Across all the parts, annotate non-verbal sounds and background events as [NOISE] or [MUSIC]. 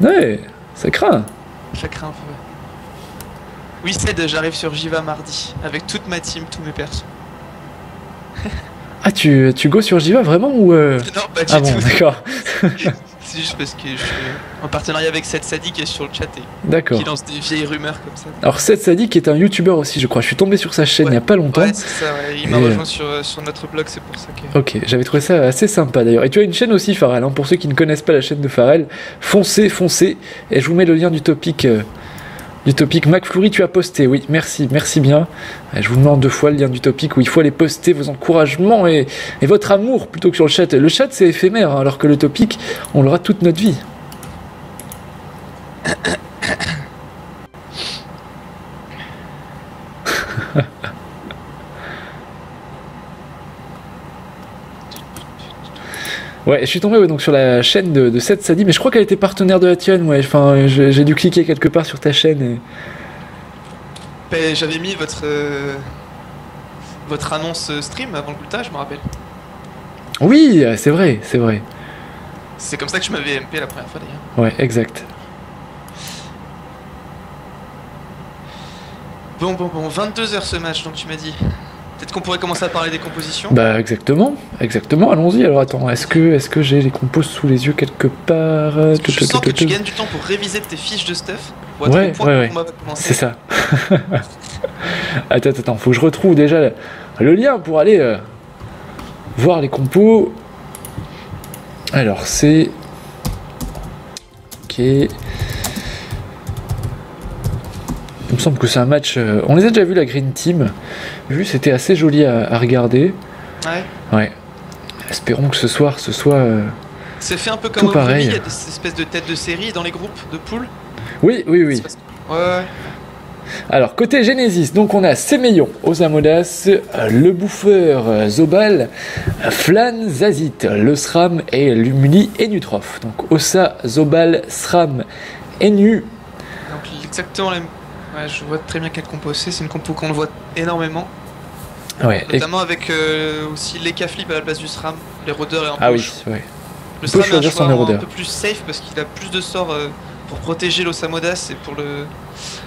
Ouais, ça craint. Ça craint un peu. Oui, Ced, j'arrive sur Jiva mardi, avec toute ma team, tous mes persos. Ah, tu, tu go sur Jiva vraiment ou. euh, Non, pas du Ah bon, tout. d'accord. [LAUGHS] C'est juste parce que je suis en partenariat avec Ced Sadi qui est sur le chat et D'accord. qui lance des vieilles rumeurs comme ça. Alors, Seth Sadik est un youtubeur aussi, je crois. Je suis tombé sur sa chaîne il y a pas longtemps. Ouais, c'est ça, ouais. Il m'a Et, rejoint sur, euh, sur notre blog, c'est pour ça que. Ok, j'avais trouvé ça assez sympa d'ailleurs. Et tu as une chaîne aussi, Farrell. hein, pour ceux qui ne connaissent pas la chaîne de Farrell, foncez, foncez. Et je vous mets le lien du topic. euh, du topic McFlurry, tu as posté. Oui, merci, merci bien. Et je vous demande deux fois le lien du topic où il faut aller poster vos encouragements et, et votre amour plutôt que sur le chat. Le chat, c'est éphémère, hein, alors que le topic, on l'aura toute notre vie. Ouais, je suis tombé ouais, donc sur la chaîne de, de Seth Sadi, mais je crois qu'elle était partenaire de la tienne. Ouais, enfin, j'ai dû cliquer quelque part sur ta chaîne. Et... Ben, J'avais mis votre. euh, votre annonce euh, stream avant le goûtage, je me rappelle. Oui, c'est vrai, c'est vrai. C'est comme ça que je m'avais MP la première fois d'ailleurs. Ouais, exact. Bon, bon, bon, 22h ce match, donc tu m'as dit. Peut-être qu'on pourrait commencer à parler des compositions Bah exactement, exactement. Allons-y. Alors attends, est-ce que, est-ce que j'ai les compos sous les yeux quelque part? Que Je sens que tu gagnes du temps pour réviser tes fiches de stuff. Pour Ouais, ouais, ouais. C'est ça. [LAUGHS] attends, attends, faut que je retrouve déjà le, le lien pour aller euh, voir les compos. Alors c'est. Ok. Il me semble que c'est un match. euh, On les a déjà vus la Green Team. Vu, c'était assez joli à, à regarder. Ouais. Ouais. Espérons que ce soir, ce soit. euh, C'est fait un peu Tout comme au premier, pareil. il y a des espèces de têtes de série dans les groupes de poules. Oui, oui, oui. Ouais, ouais. Alors, côté Genesis, donc on a Sémeillon, Osamodas, euh, le bouffeur euh, Zobal, euh, Flan, Zazit, le SRAM et Lumuli et Nutrof. Donc Osa, Zobal, SRAM et Nu. Donc exactement la même. Ouais, je vois très bien quelle compo c'est. C'est une compo qu'on voit énormément. Ouais. et- Notamment avec euh, aussi les flip à la place du SRAM. Les rôdeurs et un peu. Ah oui, ouais. Le SRAM est un choix un peu plus safe parce qu'il a plus de sorts euh, pour protéger l'Osamodas et pour le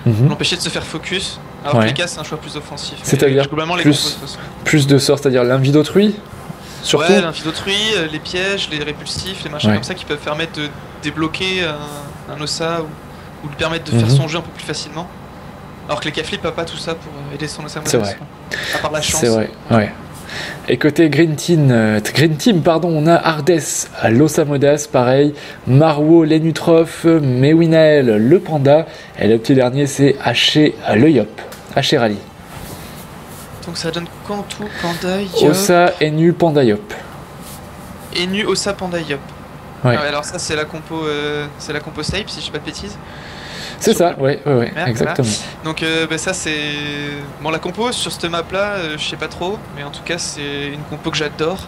Mhm. l'empêcher de se faire focus. Alors Ouais. que les cas c'est un choix plus offensif. C'est-à-dire plus-. Plus de sorts, c'est-à-dire l'invie d'autrui Surtout Ouais, d'autrui, euh, les pièges, les répulsifs, les machins Ouais. comme ça qui peuvent permettre de débloquer un, un Osa ou, ou lui permettre de faire Mhm. son jeu un peu plus facilement. Alors que les Caflip n'a pas tout ça pour euh, aider son Osa C'est vrai. À part la chance. C'est vrai, ouais. Et côté Green Team, euh, Green Team pardon, on a Ardes, Losamodas, pareil, Marwo, Lenutrof, Mewinael, le Panda, et le petit dernier c'est Haché, le Yop, Haché Rally. Donc ça donne tout Panda, Yop, Osa, Enu, Panda, Yop. Enu, Osa, Panda, Yop. Ouais. Ah ouais, alors ça c'est la compo euh, c'est la compo si je dis pas de bêtises. C'est ça, le- ouais, ouais, exactement. Donc euh, bah, ça c'est bon la compo sur cette map là, je sais pas trop, mais en tout cas c'est une compo que j'adore.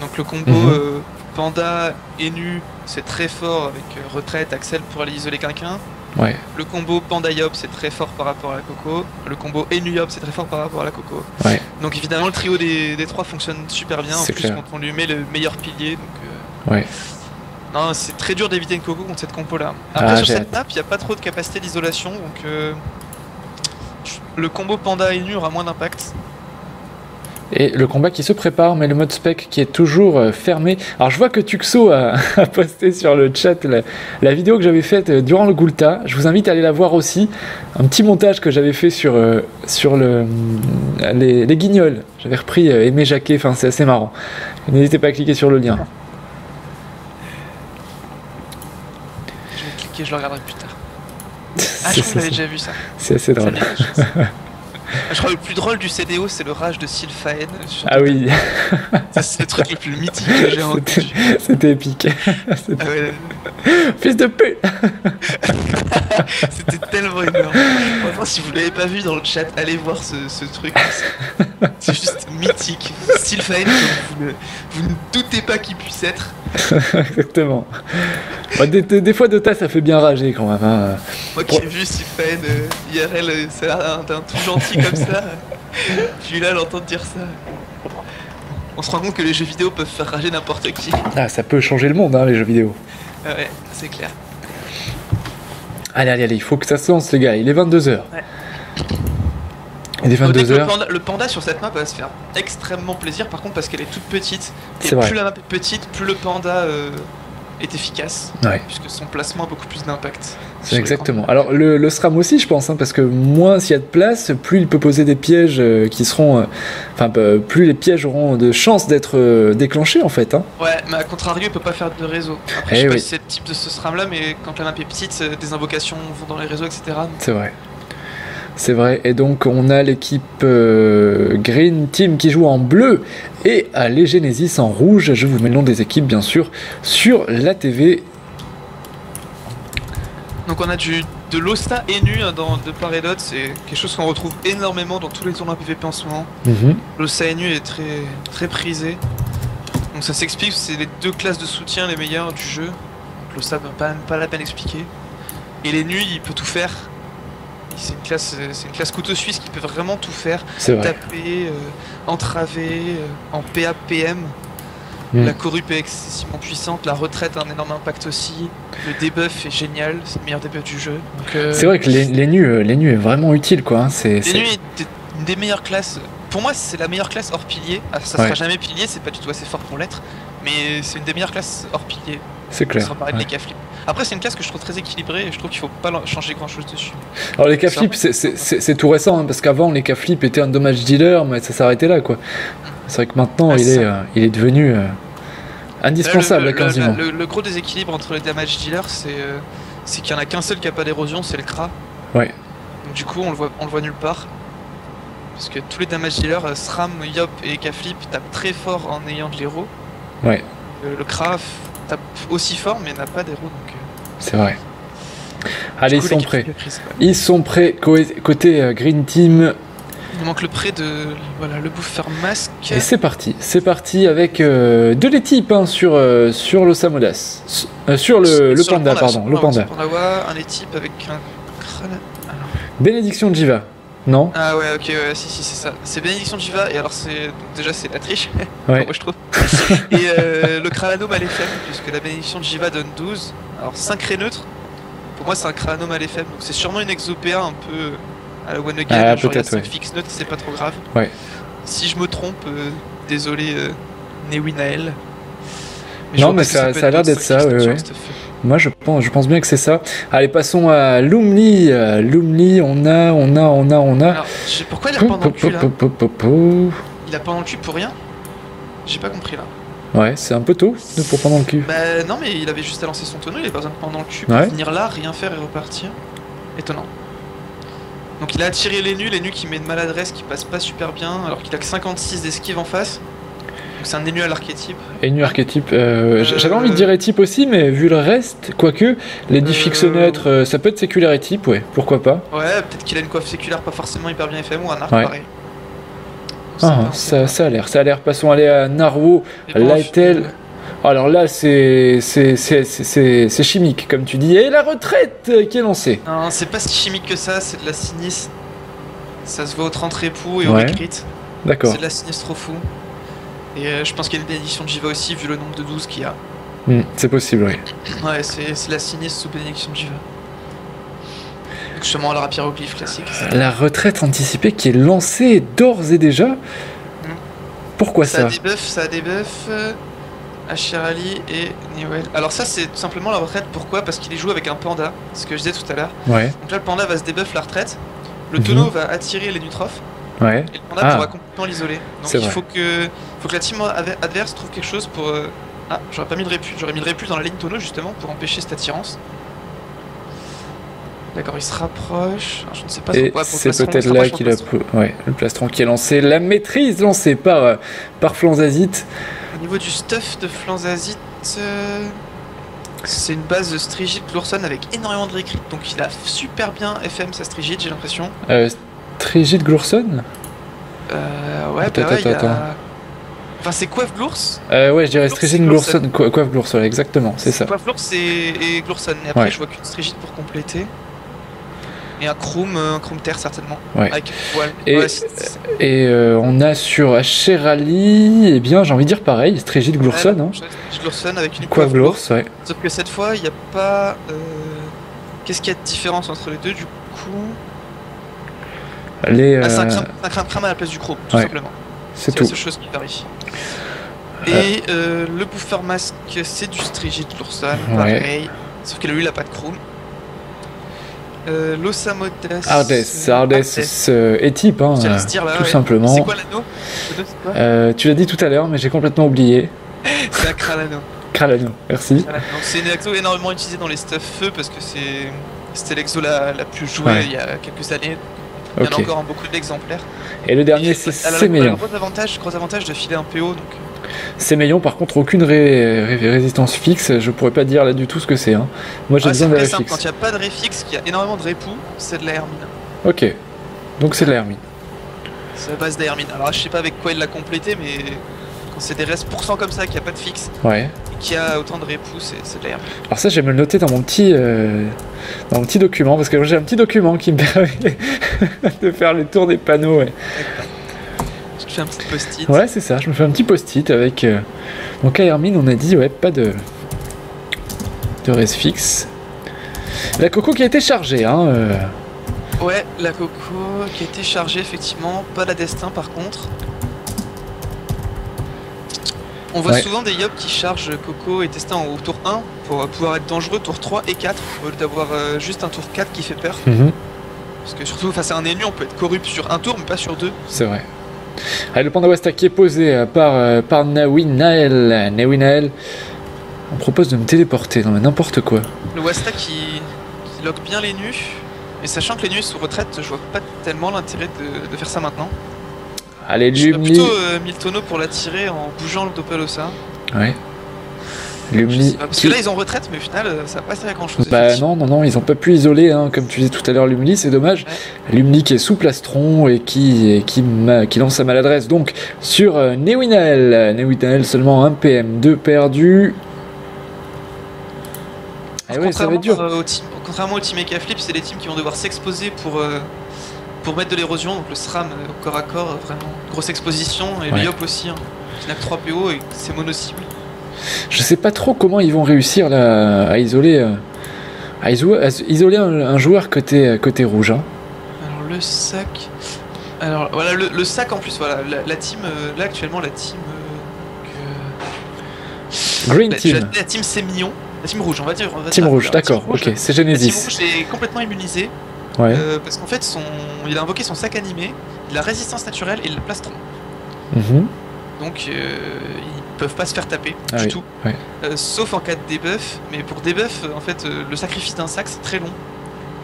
Donc le combo Mhm. euh, Panda Enu c'est très fort avec euh, retraite Axel pour aller isoler quelqu'un. Ouais, Le combo Panda Yop c'est très fort par rapport à la Coco. Le combo Enu Yop c'est très fort par rapport à la Coco. Ouais. Donc évidemment le trio des, des trois fonctionne super bien. En plus clair. quand on lui met le meilleur pilier. Donc, euh, Ouais. Non c'est très dur d'éviter une Coco contre cette compo là. Après Ah, sur cette map il n'y a pas trop de capacité d'isolation donc euh, le combo Panda Enu aura moins d'impact. Et le combat qui se prépare, mais le mode spec qui est toujours euh, fermé. Alors je vois que Tuxo a, [LAUGHS] a posté sur le chat la, la vidéo que j'avais faite euh, durant le Gulta. Je vous invite à aller la voir aussi. Un petit montage que j'avais fait sur, sur le, les, les guignols. J'avais repris Aimé Jacquet, enfin c'est assez marrant. N'hésitez pas à cliquer sur le lien. Je le regarderai plus tard. [LAUGHS] Ah je crois que j'avais déjà vu ça. c'est assez drôle. [LAUGHS] Je crois que le plus drôle du CDO c'est le rage de Sylphaen. Ah oui, c'est le truc le plus [LAUGHS] mythique que j'ai entendu. c'était épique. Ah ouais, [GASPS] Fils de pute C'était tellement énorme. Franchement, si vous l'avez pas vu dans le chat, allez voir ce, ce truc. C'est- juste mythique. Sylphaen, comme vous ne, vous ne doutez pas qu'il puisse être. Exactement. Ouais, des, des- des fois, Dota, ça fait bien rager quand même. hein. Moi qui ai vu Sylphaen euh, IRL, euh, c'est un, un tout gentil comme ça. [LAUGHS] Puis là, l'entendre dire ça. On se rend compte que les jeux vidéo peuvent faire rager n'importe qui. Ah, ça peut changer le monde, hein, les jeux vidéo. Ah ouais, c'est clair. Allez, allez, allez, il faut que ça se lance, les gars. Il est 22h. Ouais. Il est Notez que 22h. le, panda, le panda sur cette map va se faire extrêmement plaisir par contre parce qu'elle est toute petite. Et vrai. plus la map est petite, plus le panda euh, est efficace. Ouais. Puisque son placement a beaucoup plus d'impact. Exactement. Alors le, le SRAM aussi, je pense, hein, parce que moins s'il y a de place, plus il peut poser des pièges euh, qui seront, euh, enfin, euh, plus les pièges auront de chances d'être euh, déclenchés en fait. hein. Ouais, mais à contrario, il peut pas faire de réseau. Après, Eh je sais pas oui. si c'est le type de ce SRAM là, mais quand la map est petite, des invocations vont dans les réseaux, etc. C'est vrai. C'est vrai. Et donc on a l'équipe euh, Green Team qui joue en bleu et à les Genesis en rouge. Je vous mets le nom des équipes bien sûr sur la TV. Donc on a du, de l'Osta et nu hein, dans, de part et d'autre, c'est quelque chose qu'on retrouve énormément dans tous les tournois PVP en ce moment. Mhm. L'Osta et nu est très, très prisé. Donc ça s'explique, c'est les deux classes de soutien les meilleures du jeu. Donc L'Osta pas, pas la peine expliquer. Et les il peut tout faire. C'est une classe, c'est une classe couteau suisse qui peut vraiment tout faire. C'est vrai. Taper, euh, entraver, euh, en PAPM. Mm. La corrupe est excessivement puissante, la retraite a un énorme impact aussi. Le debuff est génial, c'est le meilleur debuff du jeu. Euh, C'est vrai que les, les nus, euh, les nus est vraiment utile quoi. hein. C'est, Les est une des meilleures classes. Pour moi, c'est la meilleure classe hors pilier. Ah, ça Ouais. sera jamais pilier, c'est pas du tout assez fort pour l'être. Mais c'est une des meilleures classes hors pilier. c'est clair. Ouais. de. Après, c'est une classe que je trouve très équilibrée et je trouve qu'il faut pas changer grand chose dessus. Alors les cas Ça flip, c'est- tout récent hein, parce qu'avant les cas flip étaient un dommage dealer, mais ça s'arrêtait là quoi. C'est vrai que maintenant Ah, il, est, euh, il est devenu euh, indispensable Là, le, le- quasiment. le- le gros déséquilibre entre les damage dealers, c'est euh, qu'il y en a qu'un seul qui a pas d'érosion, c'est le Kra. Ouais. Donc du coup, on le voit, on le voit nulle part. Parce que tous les damage dealers, SRAM, Yop et K-Flip tapent très fort en ayant de l'héros. Ouais. Euh, le Kra tape aussi fort mais n'a pas d'héros. C'est vrai. Allez, ils sont prêts. Ils sont prêts côté euh, Green Team. Il manque le prêt de voilà, le bouffeur masque. Et c'est parti. C'est parti avec euh, de l'équipe hein, sur, euh, sur l'Osamodas. S- euh, sur le, le Sur panda, pardon. Le panda. Un équipe avec un crâne. Bénédiction de Jiva. Non? Ah ouais, ok, ouais, si, si, c'est ça. C'est Bénédiction Jiva, et alors c'est. Déjà, c'est la triche, Ouais. [LAUGHS] moi je trouve. et euh, le Crano Maléfem, puisque la Bénédiction de Jiva donne 12. Alors 5 ré neutres, pour moi c'est un Crano Maléfem, donc c'est sûrement une exopéa un peu à la One Again, Ah, peut-être, 5 ouais. fixes neutres, c'est pas trop grave. Ouais. Si je me trompe, euh, désolé, euh, Newinael. je Non, mais ça- a l'air d'être ça, ouais. Moi, je pense, je pense bien que c'est ça. Allez, passons à Lumli. Euh, Lumli, on a, on a, on a, on a. Alors, pourquoi il a pas dans le cul là. Il a pas dans le cul pour rien? J'ai pas compris là. Ouais, c'est un peu tôt de pour pendant le cul. Bah non mais il avait juste à lancer son tonneau, il avait pas besoin de prendre dans le cul pour Ouais. venir là, rien faire et repartir. Étonnant. Donc il a attiré les nus, les nus qui met une maladresse qui passe pas super bien alors qu'il a que 56 d'esquive en face. Donc c'est un énu à l'archétype. Et nu archétype. euh, J'avais Euh, envie de dire étype aussi, mais vu le reste, quoique, les 10 Euh, fixes neutres, euh, ça peut être séculaire étype, ouais, pourquoi pas. Ouais, peut-être qu'il a une coiffe séculaire pas forcément hyper bien FM ou un arc Ouais. pareil. Ah, ça, ça a l'air, ça a l'air. Passons aller à Narwo. Au Alors là, c'est c'est- c'est- c'est- c'est- c'est chimique, comme tu dis. Et la retraite qui est lancée. Non, c'est pas si chimique que ça, c'est de la sinistre. Ça se voit au 30 époux et au Ouais. D'accord. C'est de la sinistre trop fou. Et euh, je pense qu'il y a une bénédiction de Jiva aussi, vu le nombre de 12 qu'il y a. Hmm, c'est possible, oui. Ouais, c'est c'est la sinistre sous bénédiction de Jiva. Justement, la pyrogliffe classique. La retraite anticipée qui est lancée d'ores et déjà. Pourquoi Ça a ça des buffs, ça a des buffs. Euh, Ashirali et Newell. Alors ça, c'est tout simplement la retraite. Pourquoi? Parce qu'il est joué avec un panda, ce que je disais tout à l'heure. Ouais, Donc là, le panda va se débuff la retraite. Le Mhm. tonneau va attirer les nutrophes. ouais. Et le panda Ah. pourra complètement l'isoler. Donc il vrai. faut que, faut que la team adver- adverse trouve quelque chose pour. euh, Ah, j'aurais pas mis de réput, j'aurais mis le réput dans la ligne tonneau justement pour empêcher cette attirance. D'accord, il se rapproche. Alors, je ne sais pas Et c'est peut-être là qu'il a. Ouais, le plastron qui est lancé. La maîtrise lancée par, euh, par Flanzazit. Au niveau du stuff de Flanzazit, euh, c'est une base de Strigid Glourson avec énormément de recrit. Donc il a super bien FM sa Strigid, j'ai l'impression. Euh, Trigid Glourson Euh, ouais, Attends, bah ouais, attends, a-. Enfin, c'est Coiffe Glours. euh, Ouais, je dirais c'est Glourson. Coiffe Glourson, exactement, c'est ça. Coiffe Glours et, et Glourson. Et après, Ouais. je vois qu'une Strigid pour compléter. Et un Chrome, euh, un Chrome Terre certainement. Ouais. Avec une voile. Et- Ouais, euh, on a sur Asherali, eh bien, j'ai envie de dire pareil, Strigid Glourson. Hein. Ouais, Strigid Glourson avec une Coiffe. Glours, ouais. Sauf que cette fois, il n'y a pas. Euh... Qu'est-ce qu'il y a de différence entre les deux du coup? Les, Ah, c'est un crame à la place du chrome, tout simplement. c'est la tout. seule chose qui varie. Et euh, le buffer mask, c'est du Strigid Ouais. pareil. Sauf que lui, il a pas de chrome. Euh, L'Osamodas. Ardes, Ardes euh, et type, hein, euh, tout ouais. simplement. C'est quoi l'anneau Euh, tu l'as dit tout à l'heure, mais j'ai complètement oublié. [LAUGHS] C'est un Kralano. Kralano, merci. C'est une exo énormément utilisée dans les stuff feu parce que c'est c'était l'exo la, la plus jouée Ouais. il y a quelques années. Il y en a encore en beaucoup d'exemplaires. Et le dernier, c'est le Gros avantage, gros avantage de filer un PO donc. Euh, Séméillon, par contre, aucune ré- ré- résistance fixe. Je pourrais pas dire là du tout ce que c'est. hein. Moi, j'ai ah, besoin de très la simple. Quand fixe. il n'y a pas de réfixe, qu'il y a énormément de répoux, c'est de la hermine. Ok. Donc c'est de la hermine. C'est la base de la hermine. Alors je sais pas avec quoi il l'a complété, mais quand c'est des restes pourcents comme ça, qu'il n'y a pas de fixe, Ouais. qu'il y a autant de répoux, c'est c'est de la hermine. Alors ça, je vais me le noter dans mon petit, euh, dans mon petit document, parce que j'ai un petit document qui me [LAUGHS] permet de faire le tour des panneaux. Ouais, Je te fais un petit post-it. Ouais, c'est ça. Je me fais un petit post-it avec. euh, Donc à Hermine, on a dit, ouais, pas de de res fixe. La coco qui a été chargée, hein. euh, Ouais, la coco qui a été chargée effectivement, pas la destin par contre. On voit Ouais. souvent des yobs qui chargent coco et destin au tour 1 pour pouvoir être dangereux tour 3 et 4 au lieu d'avoir euh, juste un tour 4 qui fait peur. mhm, Parce que surtout face à un ennemi on peut être corrupt sur un tour mais pas sur deux. c'est vrai. Allez, le panda Wasta qui est posé euh, par, euh, par Nawi Nael. Nawi Nael. On propose de me téléporter, non mais n'importe quoi. Le Wasta qui, qui lock bien les nus. Et sachant que les nus sous retraite, je vois pas tellement l'intérêt de, de faire ça maintenant. Allez, Lumli. plutôt euh, 1000 tonneaux pour la tirer en bougeant le Doppelossin. Ouais. Pas, Parce que là ils ont retraite mais au final euh, ça va pas servir à grand chose. Bah non, non, non, ils ont pas pu isoler, hein, comme tu disais tout à l'heure, Lumli, c'est dommage. Lumli qui est sous plastron et qui, et qui, ma- qui lance sa maladresse donc sur euh, Newinel. Newinel seulement un PM, 2 perdus. Ah ouais, ça va être dur. euh, au team, contrairement au team Flip, c'est des teams qui vont devoir s'exposer pour, euh, pour mettre de l'érosion. Donc le SRAM au corps à corps, vraiment grosse exposition. Et Ouais. le YOP aussi, hein, qui n'a que 3 PO et c'est mono-cible. Je sais pas trop comment ils vont réussir là, à isoler, euh, à iso- à isoler un, un joueur côté, côté rouge. hein. Alors le sac. Alors voilà, le, le sac en plus, voilà, la, la team, euh, là actuellement, la team. euh, que- Green la, Team. la- la team c'est Mignon. La team rouge, on va dire. on va Team dire- rouge, la d'accord, ok, c'est La team Genesis. rouge est complètement immunisée. Ouais. Euh, parce qu'en fait, son... il a invoqué son sac animé, il a résistance naturelle et le plastron. Mhm. Donc euh, ils peuvent pas se faire taper Ah du oui, tout. Euh, sauf en cas de debuff. Mais pour debuff, euh, en fait, euh, le sacrifice d'un sac c'est très long.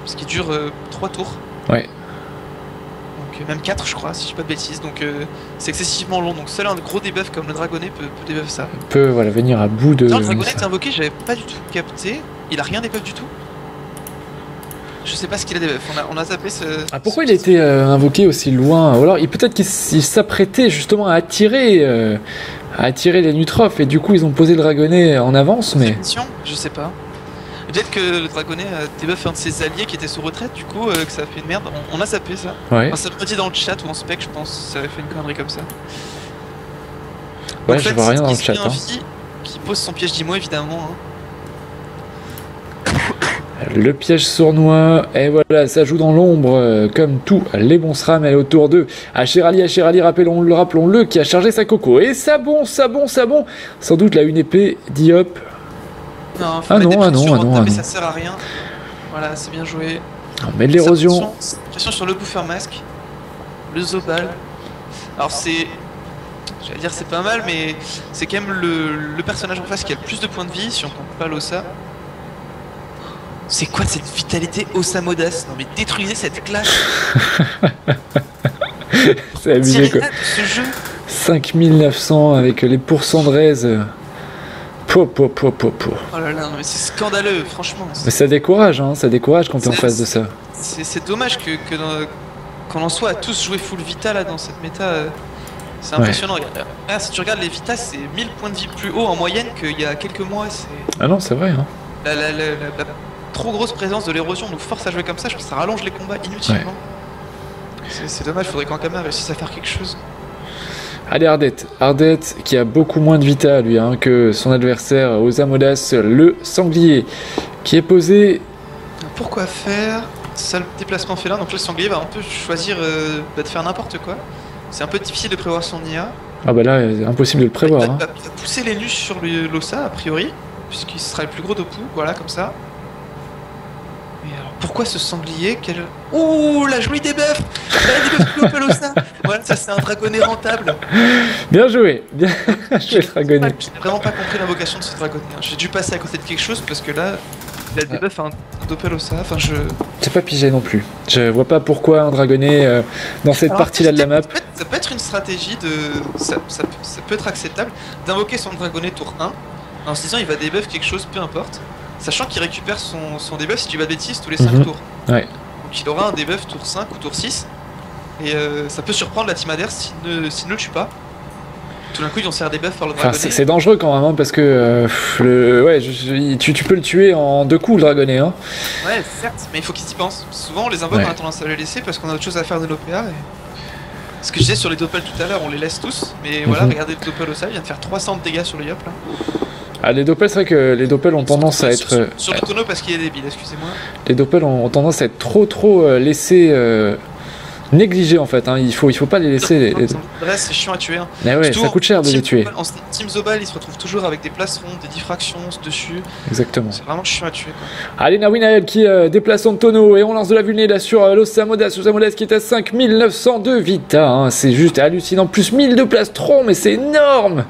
Parce qu'il dure 3 tours. Ouais. Donc euh, même 4 je crois, si je dis pas de bêtises. Donc euh, c'est excessivement long. Donc seul un gros debuff comme le dragonnet peut, peut debuff ça. Peut voilà, venir à bout de. Non, le dragonnet est invoqué, j'avais pas du tout capté. Il a rien debuff du tout. Je sais pas ce qu'il a debuff. On a, on a zappé ce. Ah, pourquoi ce- il a été euh, invoqué aussi loin? Ou alors il peut-être qu'il s'apprêtait justement à attirer, euh, attirer les Nutrophes et du coup ils ont posé le dragonnet en avance, mais Je sais pas. Peut-être que le dragonnet a debuff un de ses alliés qui était sous retraite, du coup, euh, que ça a fait une merde. On, on a zappé ça. ouais, Enfin, ça dit dans le chat ou en spec, je pense. Ça avait fait une connerie comme ça. ouais, En je fait, vois rien dans le chat. hein. Qui pose son piège d'IMO, évidemment. hein. Le piège sournois, et voilà, ça joue dans l'ombre, euh, comme tous les bons SRAM, elle est autour d'eux. Achirali, Achirali, rappelons-le, rappelons-le, qui a chargé sa coco. Et ça bon, ça bon, ça bon Sans doute là une épée, Diop. Non, faut Ah mettre non, ah non, ah avant de non, ah non. ça sert à rien. Voilà, c'est bien joué. On met de l'érosion. Pression, sur le buffer masque. Le Zobal. Alors c'est. J'allais dire c'est pas mal, mais c'est quand même le, le personnage en face qui a le plus de points de vie, si on compte pas l'Ossa. C'est quoi cette vitalité Osamodas Non mais détruisez cette classe [LAUGHS] C'est abusé quoi. Ce jeu 5900 avec les pourcents de raise. Po, po, po, po, po. Oh là là, non, mais c'est scandaleux, franchement. Mais ça décourage, hein, ça décourage quand t'es en face de ça. C'est dommage que, que dans- qu'on en soit à tous jouer full Vita là dans cette méta. euh, C'est impressionnant. Là, si tu regardes les Vita, c'est 1000 points de vie plus haut en moyenne qu'il y a quelques mois. Ah non, c'est vrai. Hein. la, la- la- la- la trop grosse présence de l'érosion nous force à jouer comme ça. Je pense que ça rallonge les combats inutilement. C'est- C'est dommage, faudrait qu'Ankama réussisse à faire quelque chose. Allez, Ardette. Ardette qui a beaucoup moins de vita, lui, hein, que son adversaire Osamodas, le sanglier, qui est posé Pourquoi faire le déplacement félin? Donc le sanglier va un peu choisir euh, bah, de faire n'importe quoi. C'est un peu difficile de prévoir son IA. Ah bah là, impossible de le prévoir. Il va, hein. va- pousser les luches sur l'ossa, a priori, puisqu'il sera le plus gros d'Opu, voilà, comme ça. Pourquoi ce sanglier Quel... Ouh, la jolie débuff La débuff Clopel l'ossa Voilà, ça c'est un dragonnet rentable. Bien joué, bien joué Dragonnet. J'ai vraiment pas compris l'invocation de ce dragonnet. hein. J'ai dû passer à côté de quelque chose parce que là, il a débuff un Doppel ossa. Enfin, je. J'ai pas pigé non plus. Je vois pas pourquoi un Dragonnet euh, dans cette partie-là de la map. Ça peut, être, ça peut être une stratégie de. Ça, ça peut- ça peut être acceptable d'invoquer son dragonnet tour 1 en se disant il va debuff quelque chose, peu importe. Sachant qu'il récupère son, son debuff si tu vas de bêtises tous les 5 Mhm. tours. Ouais. Donc il aura un debuff tour 5 ou tour 6. Et euh, ça peut surprendre la team adverse s'il ne, ne le tue pas. Tout d'un coup ils vont se faire debuff par le Enfin, dragonnet. c'est c'est dangereux quand même, hein, parce que euh, le, ouais, je- je- tu, tu peux le tuer en deux coups, le Dragonnet. Hein. Ouais, certes, mais il faut qu'ils y pensent. Souvent, on les invoque, Ouais. on a tendance à les laisser parce qu'on a autre chose à faire de l'OPA. Et... Ce que je disais sur les Doppel tout à l'heure, on les laisse tous. Mais voilà, Mhm. regardez le Doppel au sol, il vient de faire 300 de dégâts sur le Yop là. Ah, les Doppel, c'est vrai que les Doppel ont tendance à être. euh, Sur, sur le tonneau parce qu'il est débile, excusez-moi. les Doppel ont, ont tendance à être trop, trop euh, laissés. euh, négligés en fait. Hein. Il, faut, il faut pas les laisser. Les, c'est chiant à tuer. hein. Mais ouais, Surtout ça coûte cher de les tuer. En Team Zobal, il se retrouve toujours avec des placerons, des diffractions dessus. Exactement. C'est vraiment chiant à tuer quoi. Allez, Nawinael qui euh, déplace son tonneau et on lance de la vulnée là sur euh, l'Osamodas. L'Osamodas qui est à 5902 vita. hein. C'est juste hallucinant. Plus 1000 de plastron, mais c'est énorme.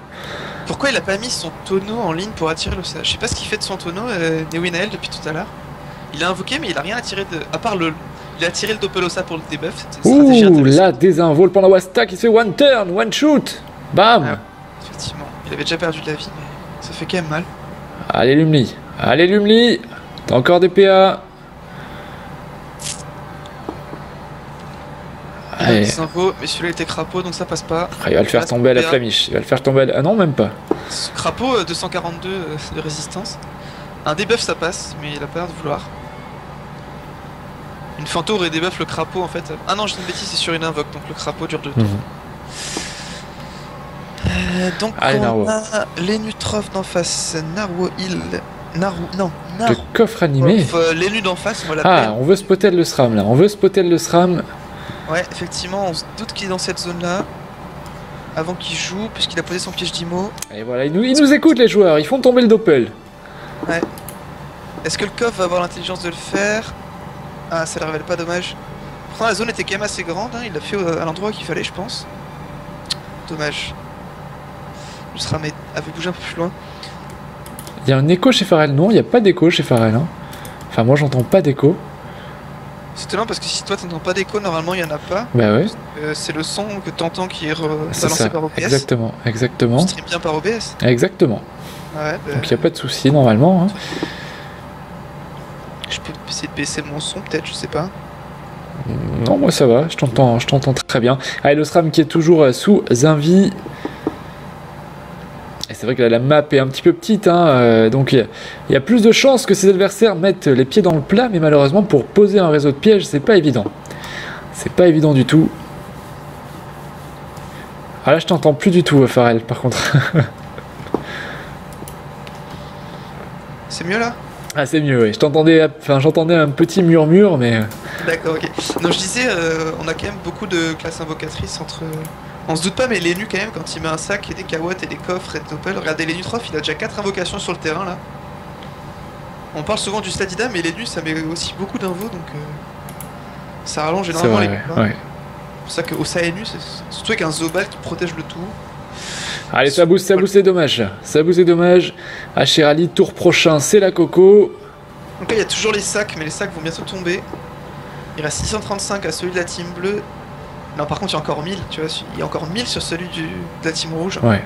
Pourquoi il a pas mis son tonneau en ligne pour attirer le Je sais pas ce qu'il fait de son tonneau, euh, Newinael, depuis tout à l'heure. Il a invoqué, mais il a rien attiré de. À part le. Il a tiré le Doppelosa pour le debuff. Ouh, là, désinvol pendant Wasta qui se fait one turn, one shoot. Bam. Ah. Effectivement. Il avait déjà perdu de la vie, mais ça fait quand même mal. Allez, Lumli. Allez, Lumli. T'as encore des PA. Il a Allez. des infos, mais celui-là était crapaud, donc ça passe pas. Ah, il va le faire tomber à la flamiche. Il va le faire tomber à la... Ah non, même pas. Ce Crapaud, euh, 242 euh, de résistance. Un debuff, ça passe, mais il a pas l'air de vouloir. Une fantôme et debuff le crapaud en fait. Ah non, j'ai une bêtise, c'est sur une invoque, donc le crapaud dure deux tours. Mhm. Euh, donc Allez, on Narwo. a les Nutrof d'en face, Narwo Hill, Naru, non, Le Narwo, coffre animé. euh, les d'en face, on va l'appeler. Ah, on veut spotter le SRAM là. On veut spotter le SRAM. Ouais, effectivement, on se doute qu'il est dans cette zone-là. Avant qu'il joue, puisqu'il a posé son piège d'IMO. Et voilà, ils nous, ils nous écoutent les joueurs. Ils font tomber le Doppel. Est-ce que le coff va avoir l'intelligence de le faire? Ah, ça le révèle pas, dommage. Pourtant, la zone était quand même assez grande, hein, il l'a fait à l'endroit qu'il fallait, je pense. Dommage. Le SRAM est- avait bougé un peu plus loin. Il y a un écho chez Farrell. Non, il n'y a pas d'écho chez Farrell. hein. Enfin, moi, j'entends pas d'écho. C'est étonnant parce que si toi t'entends pas d'écho, normalement il y en a pas. Bah ouais, Euh, c'est le son que t'entends qui est re- c'est balancé ça. par OBS. Exactement, exactement. Tu stream bien par OBS. Exactement. Ouais, bah, Donc il n'y a pas de souci normalement. hein. je peux essayer de baisser mon son peut-être, je sais pas. Non, moi ça va, je t'entends, je t'entends très bien. Allez, le SRAM qui est toujours euh, sous Zinvi. Et c'est vrai que là, la map est un petit peu petite, hein, euh, donc il y a- il y, a plus de chances que ses adversaires mettent les pieds dans le plat, mais malheureusement pour poser un réseau de pièges, c'est pas évident. C'est pas évident du tout. Ah là, je t'entends plus du tout, Farrell, par contre. [LAUGHS] C'est mieux là? Ah, c'est mieux, oui. Je t'entendais, enfin, j'entendais un petit murmure, mais. euh, D'accord, ok. Donc je disais, euh, on a quand même beaucoup de classes invocatrices entre. On se doute pas, mais Lenu quand même, quand il met un sac et des cawottes et des coffres et des doppel, regardez Lenu Trof, il a déjà 4 invocations sur le terrain là. On parle souvent du Stadida, mais Lenu ça met aussi beaucoup d'invos donc. euh, Ça rallonge énormément vrai, les ouais. combats. ouais. C'est pour ça qu'au Saenu, c'est surtout avec un Zobal qui protège le tout. Allez, ça booste, ça booste, c'est dommage. Ça booste, c'est dommage. Achirali, tour prochain, c'est la coco. Donc là, il y a toujours les sacs, mais les sacs vont bientôt tomber. Il reste 635 à celui de la team bleue. Non, par contre, il y a encore 1000, tu vois. Il y a encore 1000 sur celui du, de la team rouge, Ouais.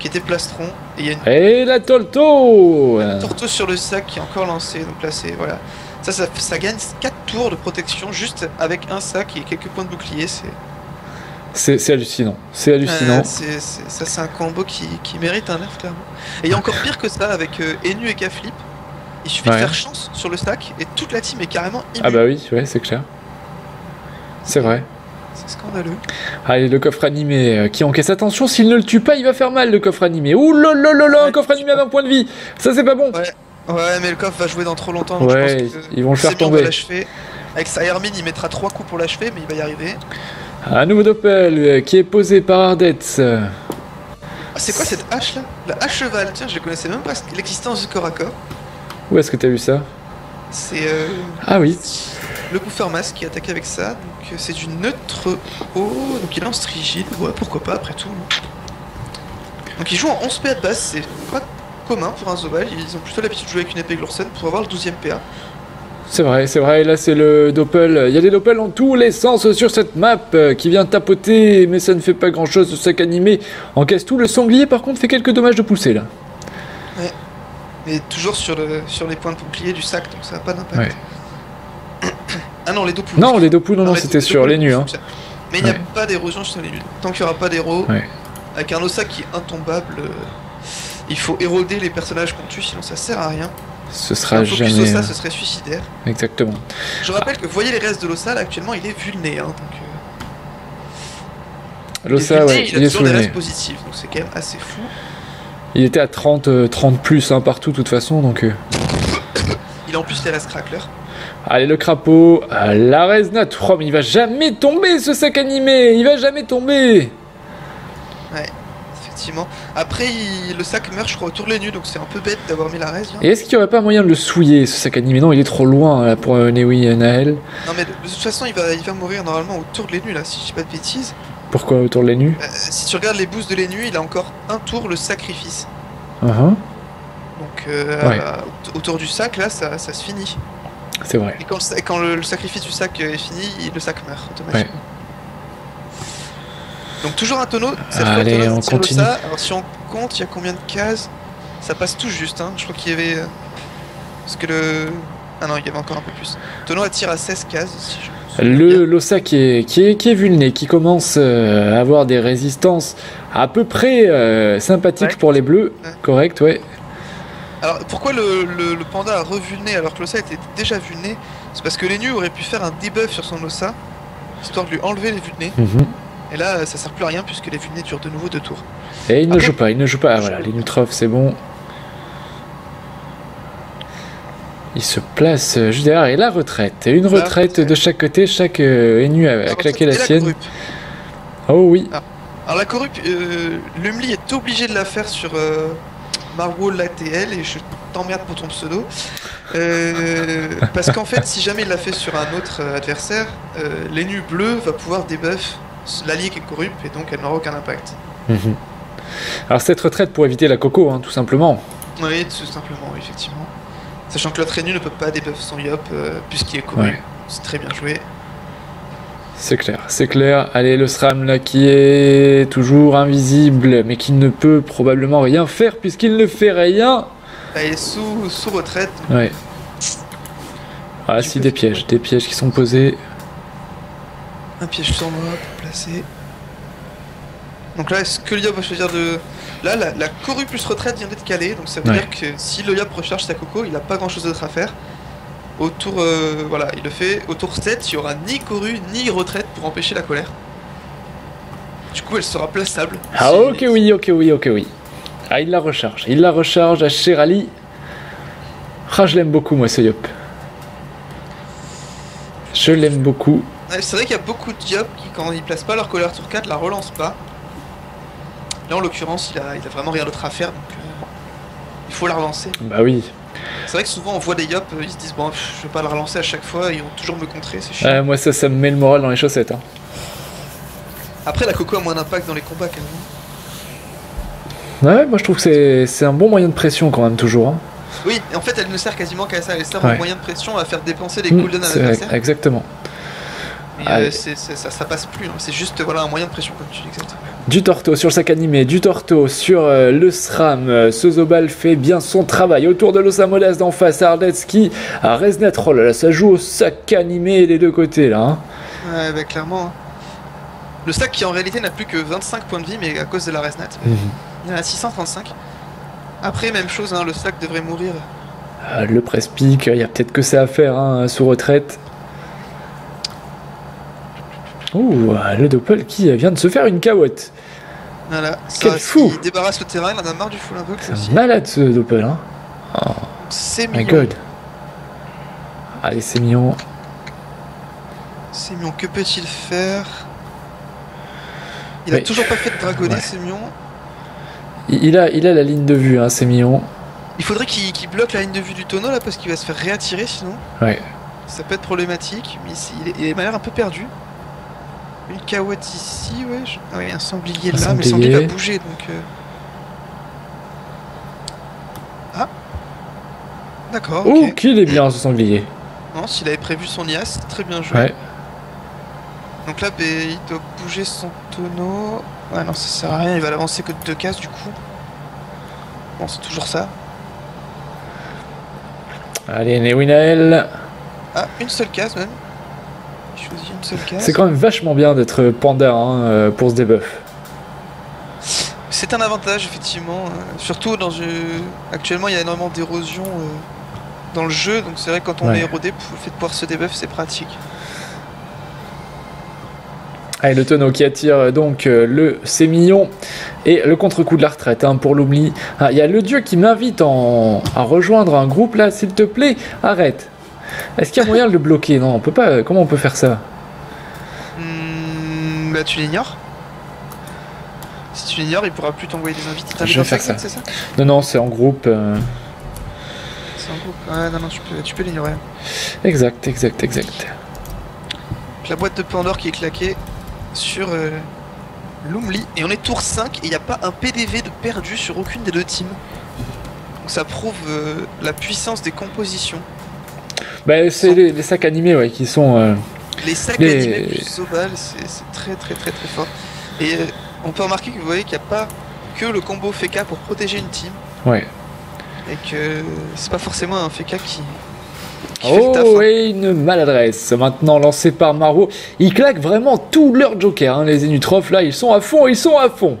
qui était plastron. Et il y a une Et la Tolto tourteau sur le sac qui est encore lancé. Donc là, c'est. Voilà. Ça, ça, ça gagne 4 tours de protection juste avec un sac et quelques points de bouclier. C'est C'est hallucinant. C'est hallucinant. euh, c'est- ça, c'est un combo qui, qui mérite un nerf, clairement. Et il y a encore pire que ça avec euh, Enu et K-Flip. Il suffit Ouais. de faire chance sur le stack et toute la team est carrément immune. ah bah oui, ouais, c'est clair. C'est vrai. C'est scandaleux. Allez, le coffre animé euh, qui encaisse. Attention, s'il ne le tue pas, il va faire mal, le coffre animé. Ouh là là là là, un coffre animé à 20 points de vie. Ça, c'est pas bon. Ouais. Ouais, mais le coffre va jouer dans trop longtemps. donc je Ouais, pense que ils vont le faire tomber. Avec sa Hermine, il mettra 3 coups pour l'achever, mais il va y arriver. Un nouveau Doppel euh, qui est posé par Ardetz. Ah, c'est quoi cette hache là? La hache cheval, tiens, je connaissais même pas l'existence du corps à corps. Où est-ce que t'as vu ça? C'est euh, Ah oui. Le bouffeur masque qui attaque avec ça. Donc euh, c'est du neutre haut, donc il lance rigide. Ouais, pourquoi pas après tout. Donc il joue en 11 PA de base, c'est pas commun pour un Zobal. Ils ont plutôt l'habitude de jouer avec une épée Glorsen pour avoir le 12ème PA. C'est vrai, c'est vrai, là c'est le Doppel. Il y a des Doppels en tous les sens sur cette map euh, qui vient tapoter, mais ça ne fait pas grand chose. Ce sac animé encaisse tout. Le sanglier par contre fait quelques dommages de poussée là. Mais toujours sur, le, sur les points de bouclier du sac, donc ça n'a pas d'impact. Ouais. Ah non, les deux poules. Non, les deux poules, non, non, c'était sur les nus. Hein. Mais il n'y a Ouais. pas d'érosion sur les nus. Tant qu'il n'y aura pas d'héros, Ouais. avec un Ossa qui est intombable, euh, il faut éroder les personnages qu'on tue, sinon ça sert à rien. Ce sera un jamais. Ossa, euh, ce serait suicidaire. Exactement. Je rappelle que vous voyez les restes de l'Ossa, là actuellement il est vulné. Hein, donc, euh, vulné, ouais, il a est toujours des restes positifs, donc c'est quand même assez fou. Il était à 30, euh, 30 plus hein, partout de toute façon, donc. Il a en plus les restes crackler. Allez, le crapaud, euh, la Resnat. Oh, mais il va jamais tomber ce sac animé Il va jamais tomber Effectivement. Après, il- le sac meurt, je crois, autour les nus, donc c'est un peu bête d'avoir mis la res. là. Et est-ce qu'il n'y aurait pas moyen de le souiller ce sac animé? Non, il est trop loin là pour euh, Newi et Naël. Non, mais de, de toute façon, il va, il va mourir normalement autour de les là, si je dis pas de bêtises. Pourquoi autour de les Euh, si tu regardes les boosts de les nus, il a encore un tour le sacrifice. Uh-huh, Donc, euh, Ouais. aut- autour du sac, là, ça, ça se finit. C'est vrai. Et quand, le, sa- quand le, le sacrifice du sac est fini, le sac meurt automatiquement. Donc toujours un tonneau. Fois, Allez, le tonneau on continue. ça. Alors si on compte, il y a combien de cases? Ça passe tout juste. Hein. Je crois qu'il y avait... euh, Parce que le... Ah non, il y avait encore un peu plus. Tonneau attire à 16 cases. Si je Le l'Ossa qui est, qui, est, qui est vulné, qui commence euh, à avoir des résistances à peu près euh, sympathiques Ouais. pour les bleus. Ouais. Correct, ouais. Alors pourquoi le, le- le panda a revulné alors que l'ossa était déjà vulné C'est parce que les nus auraient pu faire un debuff sur son ossa, histoire de lui enlever les vulnés. Mhm. Et là, ça sert plus à rien puisque les vulnés durent de nouveau deux tours. Et il ne joue pas, il ne joue pas. Ah voilà, les Nutrof, c'est bon. Il se place euh, juste derrière et la retraite. Et une La retraite retraite. de chaque côté, chaque euh, Enu a, claqué la sienne. Oh oui, Alors la corrup, euh, Lumley est obligé de la faire sur euh, Margot l'ATL et je t'emmerde pour ton pseudo. Euh, parce qu'en fait, si jamais il l'a fait sur un autre euh, adversaire, euh, bleu va pouvoir debuff l'allié qui est corrupt et donc elle n'aura aucun impact. Mhm. Alors cette retraite pour éviter la coco, hein, tout simplement. Oui, tout simplement, effectivement. Sachant que l'autre Enu ne peut pas debuff son Yop euh, puisqu'il est. Ouais. C'est très bien joué. C'est clair, c'est clair. Allez, le SRAM là qui est toujours invisible, mais qui ne peut probablement rien faire puisqu'il ne fait rien. Là, il est sous, sous retraite. Ouais. Ah si, des pièges, des pièges qui sont posés. Un piège sur moi pour placer. Donc là, est-ce que le Yop va choisir de. Là, la, la plus retraite vient d'être calée, donc ça veut Ouais. dire que si le Yop recharge sa Coco, il a pas grand chose d'autre à faire. Au tour. euh, voilà, il le fait. Au tour 7, il y aura ni Coru ni retraite pour empêcher la colère. Du coup, elle sera plaçable. Ah ok oui, ok oui, ok oui. Ah il la recharge, il la recharge à Sherali. Ah je l'aime beaucoup moi ce Yop. Je l'aime beaucoup. Ouais, c'est vrai qu'il y a beaucoup de Yop qui, quand ils placent pas leur colère tour 4, la relancent pas. Là, en l'occurrence, il a, il a vraiment rien d'autre à faire, donc. euh, il faut la relancer. Bah oui. C'est vrai que souvent on voit des Yop, euh, ils se disent bon, pff, je vais pas la relancer à chaque fois, ils vont toujours me contrer, c'est chiant. Ah, moi ça, ça me met le moral dans les chaussettes. hein. Après, la Coco a moins d'impact dans les combats quand même. Ouais, moi je trouve que c'est- un bon moyen de pression quand même toujours. hein. Oui, et en fait, elle ne sert quasiment qu'à ça, elle sert Ouais. en moyen de pression à faire dépenser les Mm, cooldowns à l'adversaire. exactement. Allez. euh, ça, ça passe plus, hein. c'est juste voilà, un moyen de pression comme tu dis exactement. Du torto sur le sac animé, du torto sur euh, le SRAM. Euh, Ce Zobal fait bien son travail. Autour de l'Osamodas d'en face, Ardetsky à Resnet. Oh là là, ça joue au sac animé des deux côtés là. hein. Ouais, bah clairement. hein. Le stack qui en réalité n'a plus que 25 points de vie, mais à cause de la resnat, il en a 635. Après, même chose, hein, le stack devrait mourir. Euh, le presse-pique, il y a peut-être que ça à faire hein, sous retraite. Ouh, le Doppel qui vient de se faire une cawotte. Voilà, Quel ça, fou Il débarrasse le terrain, il en a marre du full invoke C'est un malade ce Doppel. Hein. C'est My god. Allez, c'est mignon. C'est mignon. Que peut-il faire? Il Mais- a toujours pas fait de dragonnet, Ouais. c'est mignon. Il, a, il a la ligne de vue, hein, c'est mignon. Il faudrait qu'il bloque la ligne de vue du tonneau là parce qu'il va se faire réattirer sinon. Ouais. Ça peut être problématique, mais il, est, il a l'air un peu perdu. Une cahuète ici, ouais. je- Ah ouais, un sanglier Un là, mais le sanglier. sanglier va bouger donc. euh. Ah D'accord. Oh, qu'il est bien ce sanglier. Non, s'il avait prévu son IAS, très bien joué. Ouais. Donc là, ben, il doit bouger son tonneau. Ouais, non, ça sert à rien, il va l'avancer que de deux cases du coup. Bon, c'est toujours ça. Allez, Newinael. Ah, une seule case même. Il choisit une seule case. C'est quand même vachement bien d'être panda hein, euh, pour ce debuff. C'est un avantage effectivement, euh, surtout dans une... actuellement il y a énormément d'érosion euh, dans le jeu, donc c'est vrai que quand on Ouais. est érodé, le fait de pouvoir se debuff c'est pratique. Allez, le tonneau qui attire donc euh, le c'est mignon et le contre-coup de la retraite hein, pour l'oubli. Ah, Il y a le dieu qui m'invite en... à rejoindre un groupe là, s'il te plaît, arrête. Est-ce qu'il y a moyen de le bloquer? Non, on peut pas. Comment on peut faire ça? Hmm, bah tu l'ignores. Si tu l'ignores, il pourra plus t'envoyer des invités. T'invites Je vais faire ça. C'est ça? Non, non, c'est en groupe. euh, C'est en groupe. Ouais, non, non, tu peux, tu peux l'ignorer. Exact, exact, exact. La boîte de Pandore qui est claquée sur euh, Lumli. Et on est tour 5 et il n'y a pas un PDV de perdu sur aucune des deux teams. Donc ça prouve euh, la puissance des compositions. Bah, c'est les, les sacs animés ouais, qui sont. euh, Les sacs Les- animés plus Zobal, c'est très très très très fort. Et euh, on peut remarquer que vous voyez qu'il n'y a pas que le combo Feka pour protéger une team. Ouais. Et que c'est pas forcément un Feka qui. Oh, hein. et une maladresse. Maintenant lancé par Maro. Ils claquent vraiment tous leurs jokers. hein, Les Zénutrophes là, ils sont à fond, ils sont à fond.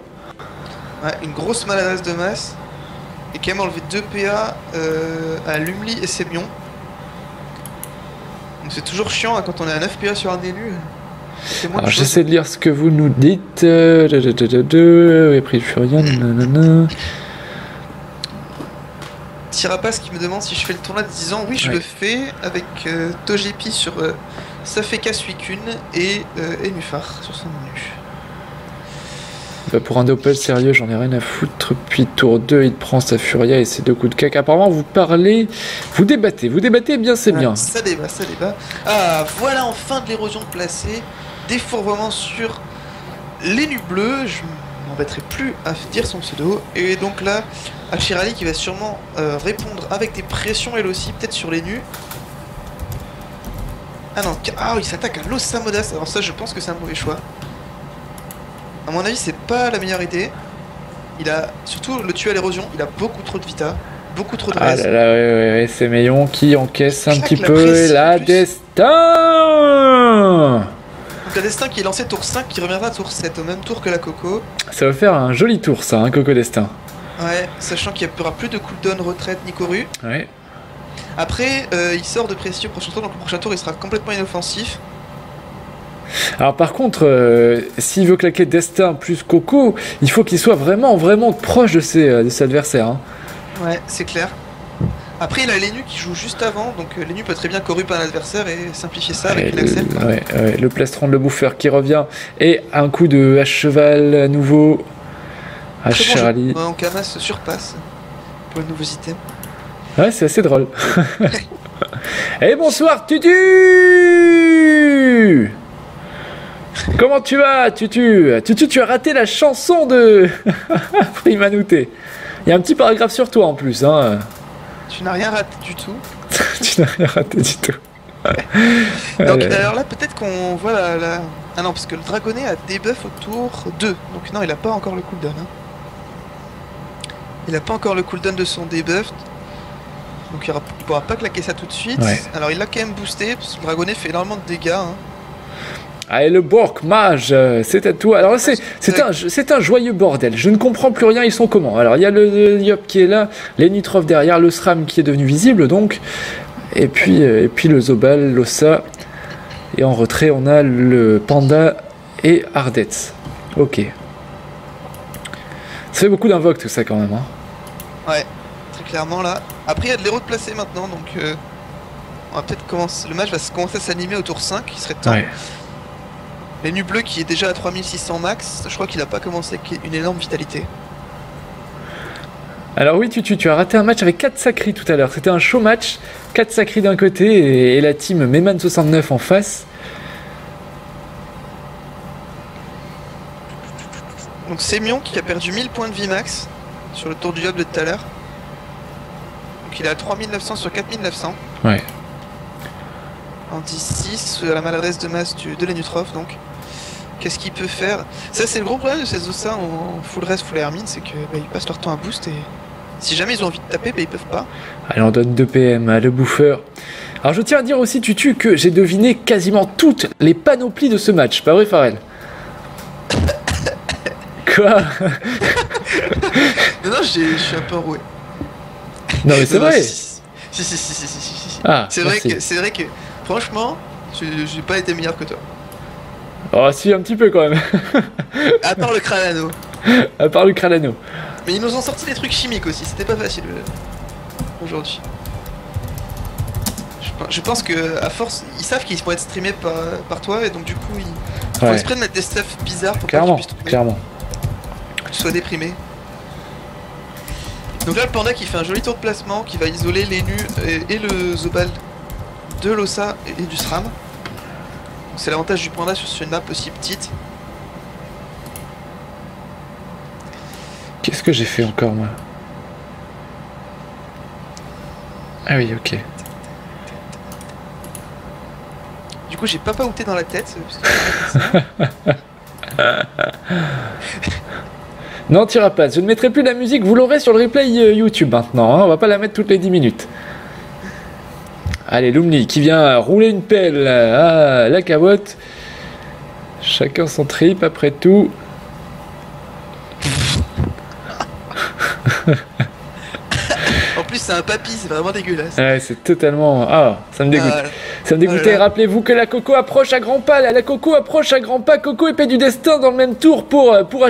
Ouais, une grosse maladresse de masse. Et quand même enlevé 2 PA euh, à Lumli et Sémion. Donc c'est toujours chiant hein, quand on est à 9 PA sur un élu. Alors j'essaie de lire ce que vous nous dites. Euh, da, da, da, da, da, oui, pris le Furion. nanana. Tirapas qui me demande si je fais le tournoi de 10 ans. Oui, je Ouais. le fais avec euh, Togepi sur euh, Safeka Suicune et euh, Enufar sur son menu. Bah, pour un Doppel sérieux, j'en ai rien à foutre. Puis tour 2, il prend sa Furia et ses deux coups de caca. Apparemment, vous parlez, vous débattez, vous débattez bien, c'est bien. Ça débat, ça débat. Ah, voilà enfin de l'érosion placée. Défourvement sur les nus bleus. Je m'embêterai plus à dire son pseudo. Et donc là, Achirali qui va sûrement euh, répondre avec des pressions elle aussi, peut-être sur les nus. Ah non, ah, il s'attaque à l'Osamodas. Alors ça, je pense que c'est un mauvais choix. À mon avis, c'est pas la meilleure idée. Il a surtout le tuer à l'érosion. Il a beaucoup trop de vita, beaucoup trop de Ah res. là là, ouais, ouais, ouais, c'est Meillon qui encaisse un Claque petit la peu pression, la plus. destin. Donc la destin qui est lancé tour 5 qui reviendra tour 7 au même tour que la Coco. Ça va faire un joli tour, ça, hein, Coco Destin. Ouais, sachant qu'il n'y aura plus de cooldown retraite ni coru. Ouais. Après, euh, il sort de précieux au prochain tour, donc le prochain tour il sera complètement inoffensif. Alors par contre, euh, s'il veut claquer Destin plus Coco, il faut qu'il soit vraiment, vraiment proche de ses, euh, de ses adversaires. hein. Ouais, c'est clair. Après, il a Lenu qui joue juste avant, donc euh, Lenu peut très bien corru par un adversaire et simplifier ça avec Et une Axel. quoi. le, ouais, ouais, le plastron de le bouffeur qui revient. Et un coup de H cheval à nouveau. Très bon jeu. Charlie. Ouais, Ankama se surpasse pour le nouveau item. Ouais, c'est assez drôle. [LAUGHS] [LAUGHS] Et bonsoir, Tutu Comment tu vas, Tutu? Tutu, tu as raté la chanson de [LAUGHS] Primanouté. Il y a un petit paragraphe sur toi en plus, hein. Tu n'as rien raté du tout. [LAUGHS] tu n'as rien raté du tout. [LAUGHS] Donc, Euh, alors là, peut-être qu'on voit la, la- Ah non, parce que le dragonnet a debuff au tour 2. Donc, non, il a pas encore le cooldown. hein. Il a pas encore le cooldown de son debuff. Donc, il, il pourra pas claquer ça tout de suite. Ouais. Alors, il l'a quand même boosté, parce que le dragonnet fait énormément de dégâts. hein. Allez, le Bork Mage, euh, c'est à toi. Alors là, c'est, c'est, un, c'est un joyeux bordel. Je ne comprends plus rien, ils sont comment Alors, il y a le, le Yop qui est là, les Nitrov derrière, le SRAM qui est devenu visible, donc. Et puis, euh, et puis le Zobal, l'Ossa. Et en retrait, on a le Panda et Ardetz. Ok. Ça fait beaucoup d'invoques tout ça quand même. Hein. Ouais, très clairement là. Après, il y a de l'héros de placé maintenant, donc euh, on va peut-être commencer. Le match va se- commencer à s'animer au tour 5, il serait temps. Ouais. Les nu bleu qui est déjà à 3600 max, je crois qu'il a pas commencé avec une énorme vitalité. Alors oui, tu, tu, tu as raté un match avec 4 sacris tout à l'heure. C'était un show match. 4 sacris d'un côté et, et la team Meman69 en face. Donc Sémion qui a perdu 1000 points de vie max sur le tour du job de tout à l'heure. Donc il est à 3900 sur 4900. Ouais. En 10-6 à la maladresse de masse du, de l'Enutrof donc. Qu'est-ce qu'il peut faire? Ça c'est le gros problème de ces Ossa en full rest, full hermine, c'est que bah, passent leur temps à boost et si jamais ils ont envie de taper, bah, ils peuvent pas. Allez, on donne 2 PM à le bouffeur. Alors je tiens à dire aussi, Tutu, que j'ai deviné quasiment toutes les panoplies de ce match. Pas vrai, Farel? [LAUGHS] Quoi? Non non je suis un peu enroué. Non mais c'est vrai Si si si si si si, si. Ah, C'est vrai que c'est vrai que franchement, j'ai pas été meilleur que toi. Oh si, un petit peu quand même. À part le Cranano. [LAUGHS] à part le Cranano. Mais ils nous ont sorti des trucs chimiques aussi, c'était pas facile euh, aujourd'hui. Je, pe- je pense que à force, ils savent qu'ils vont être streamés par, par toi et donc du coup ils font Ouais, exprès de mettre des stuff bizarres pour pas que tu puisses trouver, clairement. que tu sois déprimé. Donc là le panda qui fait un joli tour de placement qui va isoler les nus et, et le Zobal de l'Ossa et, et du SRAM. C'est l'avantage du panda sur une map aussi petite. Qu'est-ce que j'ai fait encore moi? Ah oui, ok. Du coup j'ai pas outé dans la tête. [LAUGHS] Non, tira pas. Je ne mettrai plus la musique. Vous l'aurez sur le replay euh, YouTube maintenant. hein. On va pas la mettre toutes les 10 minutes. Allez, Lumni qui vient rouler une pelle à la cavotte. Chacun son trip après tout. [LAUGHS] C'est un papy, c'est vraiment dégueulasse. Ouais, c'est totalement. Ah, ça me dégoûte. Ah, Ça me dégoûtait. Voilà. Rappelez-vous que la Coco approche à grands pas. La, la Coco approche à grands pas. Coco épée du destin dans le même tour pour, euh, pour.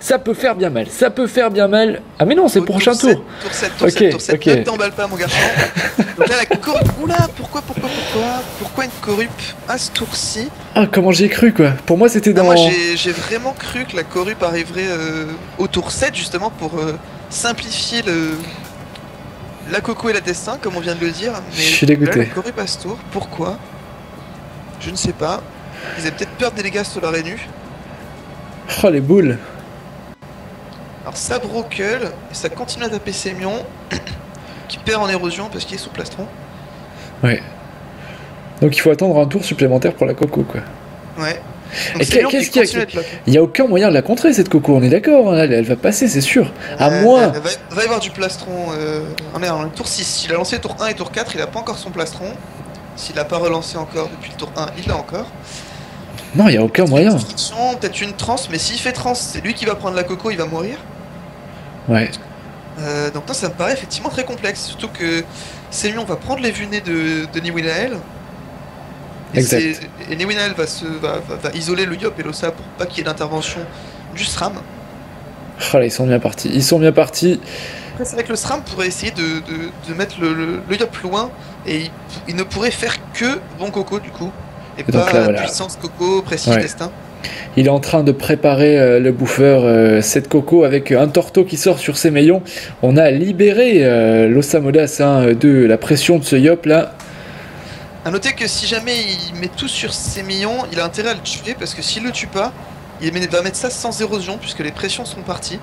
Ça peut faire bien mal. Ça peut faire bien mal. Ah, mais non, c'est le Au prochain tour. Tour 7, tour Ok, 7, tour 7. ok. Ne t'emballe pas, mon garçon. Donc là, la. Oula, pourquoi, pourquoi, pourquoi Pourquoi une corrup à ce tour-ci Ah, comment j'y ai cru, quoi. Pour moi, c'était dans. Moi, j'ai j'ai vraiment cru que la corrup arriverait euh, au tour 7, justement, pour euh, simplifier le... la coco et la destin, comme on vient de le dire. Mais Je suis dégoûté. là, la corrup à ce tour, pourquoi? Je ne sais pas. Ils avaient peut-être peur des dégâts sur la rénu. Oh, les boules. Alors ça broquel, et ça continue à taper Sémion, [COUGHS] qui perd en érosion parce qu'il est sous plastron. Donc, il faut attendre un tour supplémentaire pour la Coco, quoi. Ouais. Qui qu'il y a-. Il aucun moyen de la contrer, cette Coco. On est d'accord. hein. Elle, elle va passer, c'est sûr. À Euh, moins. Va, va y avoir du plastron. Euh, on est en tour 6. S'il a lancé tour 1 et tour 4, il a pas encore son plastron. S'il a pas relancé encore depuis le tour 1, il l'a encore. Non, il n'y a aucun moyen. Peut-être une transe, mais s'il fait transe, c'est lui qui va prendre la coco, il va mourir. Ouais. Euh, donc là, ça me paraît effectivement très complexe. Surtout que Sémion va prendre les vues de, de Niwinael. Et, Exact. et Niwinael va, se, va, va- va isoler le Yop et l'Ossa pour pas qu'il y ait d'intervention du SRAM. Oh là, ils sont bien partis. Ils sont bien partis. Après, c'est vrai que le SRAM pourrait essayer de, de- de mettre le, le, le Yop loin et il, il ne pourrait faire que bon coco du coup. Et, Et donc pas là, voilà. puissance coco, prestige Ouais. destin. Il est en train de préparer euh, le bouffeur, euh, cette Coco, avec un torto qui sort sur ses maillons. On a libéré euh, l'Osamodas hein, de la pression de ce Yop là. A noter que si jamais il met tout sur ses millions, il a intérêt à le tuer parce que s'il le tue pas, il va mettre ça sans érosion puisque les pressions sont parties.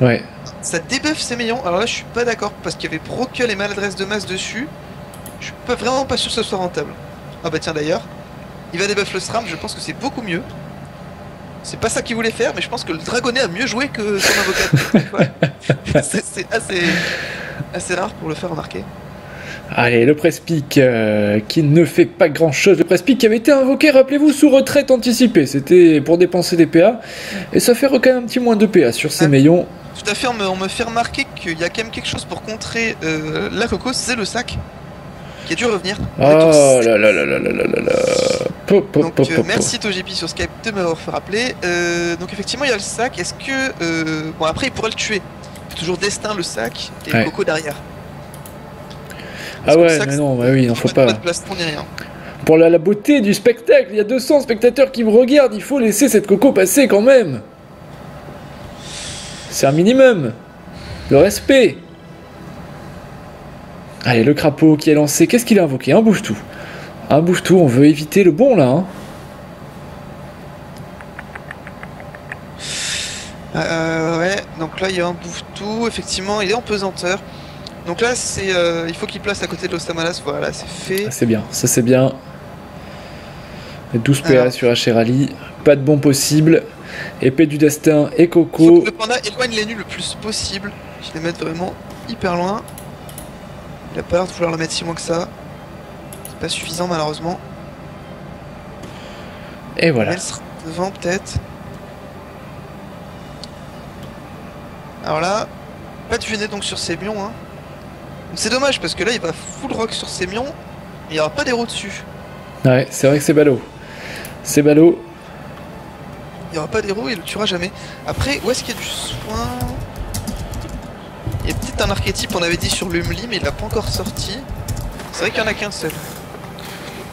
Ouais. Ça débuffe ses millions. Alors là, je suis pas d'accord parce qu'il y avait Brokel et maladresse de masse dessus. Je suis pas vraiment pas sûr que ce soit rentable. Ah bah tiens d'ailleurs, il va débuff le SRAM, je pense que c'est beaucoup mieux. C'est pas ça qu'il voulait faire, mais je pense que le dragonnet a mieux joué que son avocat. [LAUGHS] C'est assez, assez rare pour le faire remarquer. Allez, le Prespic euh, qui ne fait pas grand chose. Le Prespic qui avait été invoqué, rappelez-vous, sous retraite anticipée. C'était pour dépenser des PA. Et ça fait quand même un petit moins de PA sur ces ah, maillons. Tout à fait, on me, fait remarquer qu'il y a quand même quelque chose pour contrer euh, la cocosse, c'est le sac qui a dû revenir. Oh là là là là là là là pop, pop, donc, pop, euh, merci Togepi sur Skype de m'avoir fait rappeler. Euh, donc effectivement, il y a le sac. Est-ce que... Euh, bon, après, il pourrait le tuer. Toujours destin, le sac, et ouais. Coco derrière. Ah ouais, mais non, bah oui, il en faut Pas pas. de plastron ni rien. Pour la, la beauté du spectacle, il y a 200 spectateurs qui me regardent, il faut laisser cette coco passer quand même. C'est un minimum. Le respect. Allez, le crapaud qui est lancé, qu'est-ce qu'il a invoqué? Un bouge-tout. Un bouge-tout, on veut éviter le bon là. hein. Euh, ouais, donc là il y a un bouffe-tout, effectivement, il est en pesanteur. Donc là, c'est, euh, il faut qu'il place à côté de l'Ostamalas, voilà, c'est fait. Ah, c'est bien, ça c'est bien. 12 PA Alors. sur Acherali, pas de bon possible. Épée du destin et Coco. le panda éloigne les nus le plus possible. Je les mette vraiment hyper loin. Il a pas l'air de vouloir le mettre si loin que ça. C'est pas suffisant malheureusement. Et voilà. Elle sera devant peut-être. Alors là, pas de fenêtre donc sur Sémion. Hein. C'est dommage parce que là il va full rock sur Sémion. mais Il n'y aura pas d'héros dessus. Ouais, c'est vrai que c'est ballot. C'est ballot. Il n'y aura pas d'héros, il le tuera jamais. Après, où est-ce qu'il y a du soin? Il y a peut-être un archétype, on avait dit sur l'Umli, mais il l'a pas encore sorti. C'est vrai qu'il n'y en a qu'un seul.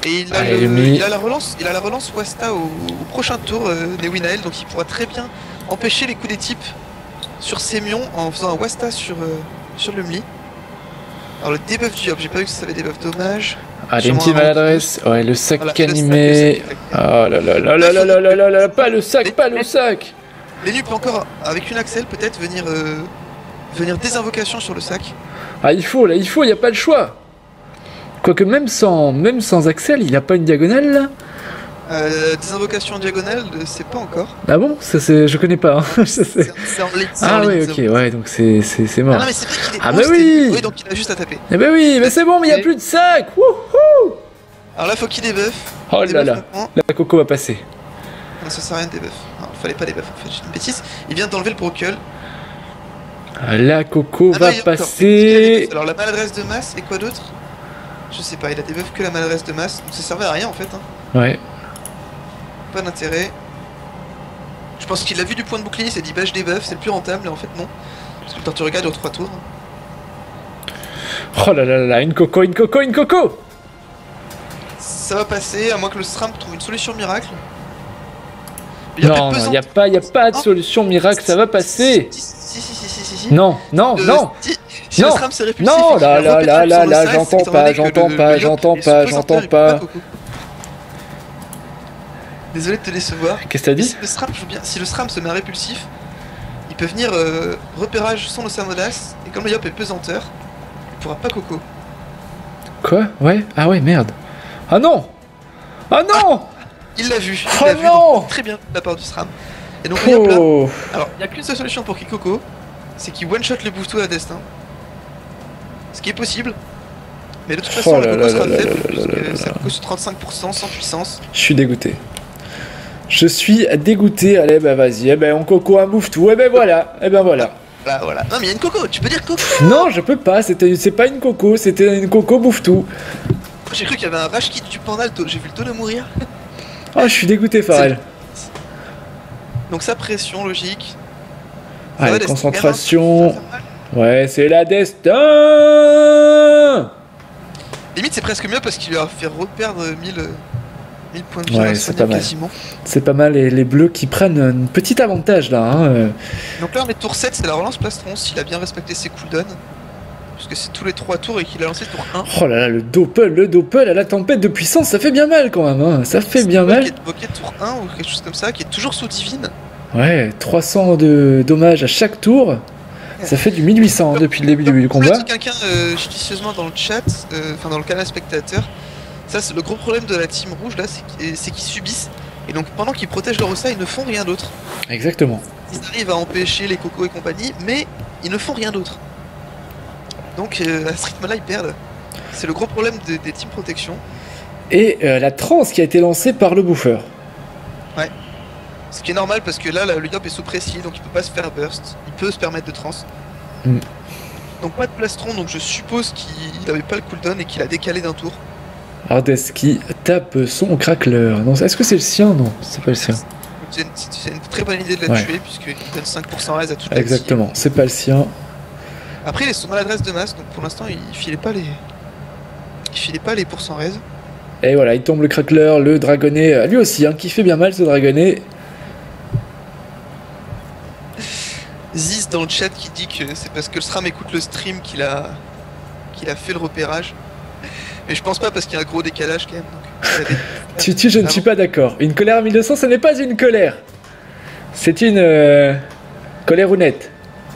Et il a, Allez, le- Lumli. il a la relance, il a la relance Wasta au, au prochain tour euh, Newinael, donc il pourra très bien empêcher les coups des types sur Sémion en faisant un Wasta sur, euh, sur l'Umli. Alors le debuff du j'ai pas vu que ça avait debuff dommage. Allez, une petite maladresse. Ouais, le sac Voilà, le sac, animé. le sac, le sac. Oh là là là là là là là là là, pas le sac, pas le sac. Lenu peut encore, avec une Axel, peut-être venir, euh, venir des invocations sur le sac. Ah, il faut, là, il faut, il n'y a pas le choix. Quoique même sans, même sans Axel, il n'y a pas une diagonale là Euh, des invocations en diagonale, euh, c'est pas encore. Ah bon? Ça je connais pas. hein. [LAUGHS] C'est- en en ah oui, ok, ouais, donc c'est, Ah mort. non, mais c'est vrai qu'il est Ah bah oui Oui, donc il a juste à taper. Eh ben oui, mais c'est bon, mais il n'y a plus de sac. Wouhou Alors là, faut qu'il debuff. Oh là là, la coco va passer. Non, ça sert à rien de debuff. Non, fallait pas debuff en fait, j'ai une bêtise. Il vient d'enlever le brocal. La coco Ah va y y passer. Alors la maladresse de masse et quoi d'autre? Je sais pas, il a debuff que la maladresse de masse. Donc ça servait à rien en fait. Hein. Ouais. Pas d'intérêt. Je pense qu'il a vu du point de bouclier, il s'est dit bah je debuff, c'est le plus rentable, mais en fait non. Parce que quand tu regardes aux 3 tours. Oh là là là une coco, une coco, une coco Ça va passer, à moins que le SRAM trouve une solution miracle. Il y a Non, pas de non, il n'y a pas, y a pas de solution miracle, ça va passer. Si, si, si, si, si. Non, non, Euh, non. Si, si Non. Non, et là, a là, là, là, là, j'entends pas, que j'entends pas, j'entends pas, j'entends il pas. Désolé de te décevoir. Qu'est-ce que t'as dit si le SRAM joue bien, si le SRAM se met à répulsif, il peut venir euh, repérage sans le Samodas, et comme le Yop est pesanteur, il pourra pas Coco. Quoi? Ouais? Ah ouais, merde. Ah non Ah non [LAUGHS] Il l'a vu, il Oh l'a vu non donc, très bien de la part du SRAM. Et donc le Yop là, Oh alors il n'y a qu'une seule solution pour qu'il Coco, c'est qu'il one-shot le Bouftou à destin. Ce qui est possible. Mais de toute façon, Oh la Coco sera faible, puisque sur 35% sans puissance. Je suis dégoûté. Je suis dégoûté. Allez, bah vas-y. Eh ben, on coco un bouffe tout. Eh ben voilà. Eh ben voilà. Là, voilà. Non, mais il y a une Coco, tu peux dire Coco Non, je peux pas. C'était, c'est pas une coco. C'était une coco bouffe tout. J'ai cru qu'il y avait un rage kit du taux- j'ai vu le tonneau mourir. Oh, je suis dégoûté, Farel. Donc sa pression logique. Va, Destin, concentration. Ouais, c'est la destin. Limite, c'est presque mieux parce qu'il lui a fait reperdre 1000, euh, 1000 points de Ouais, c'est pas mal. quasiment. C'est pas mal. Les, les bleus qui prennent un petit avantage là. hein, euh. Donc là, on est tour 7, c'est la relance plastron s'il a bien respecté ses cooldowns. Parce que c'est tous les 3 tours et qu'il a lancé tour 1. Oh là là, le doppel, le doppel à la tempête de puissance, ça fait bien mal quand même. Hein. Ça fait bien mal. tour 1 ou quelque chose comme ça, qui est toujours sous divine. Ouais, 300 de dommages à chaque tour. Ça fait du 1800 hein, depuis le début du combat. quelqu'un euh, judicieusement dans le chat, euh, enfin dans le canal spectateur, ça c'est le gros problème de la team rouge là, c'est qu'ils subissent. Et donc pendant qu'ils protègent leur Rossa, ils ne font rien d'autre. Exactement. Ils arrivent à empêcher les cocos et compagnie, mais ils ne font rien d'autre. Donc euh, à ce rythme-là, ils perdent. C'est le gros problème de- des team protection. Et euh, la transe qui a été lancée par le bouffeur. Ce qui est normal parce que là, là, le Yop est sous pression, donc il peut pas se faire burst. Il peut se permettre de trans. Mm. Donc pas de plastron, donc je suppose qu'il avait pas le cooldown et qu'il a décalé d'un tour. Ardes qui tape son crackler. Non, est-ce que c'est le sien? Non, c'est pas le sien. C'est une, très bonne idée de la Ouais. tuer puisqu'il donne 5% raise à toute Exactement, c'est pas le sien. Après, il est sur maladresse de masse, donc pour l'instant, il filait pas les. Il filait pas les pourcents raise. Et voilà, il tombe le crackler, le dragonnet, euh, lui aussi, hein, qui fait bien mal ce dragonnet. Ziz dans le chat qui dit que c'est parce que le SRAM écoute le stream qu'il a qu'il a fait le repérage. Mais je pense pas parce qu'il y a un gros décalage quand même. donc des- [LAUGHS] je ne suis pas d'accord. Une colère à 1200, ce n'est pas une colère. C'est une euh, colère honnête,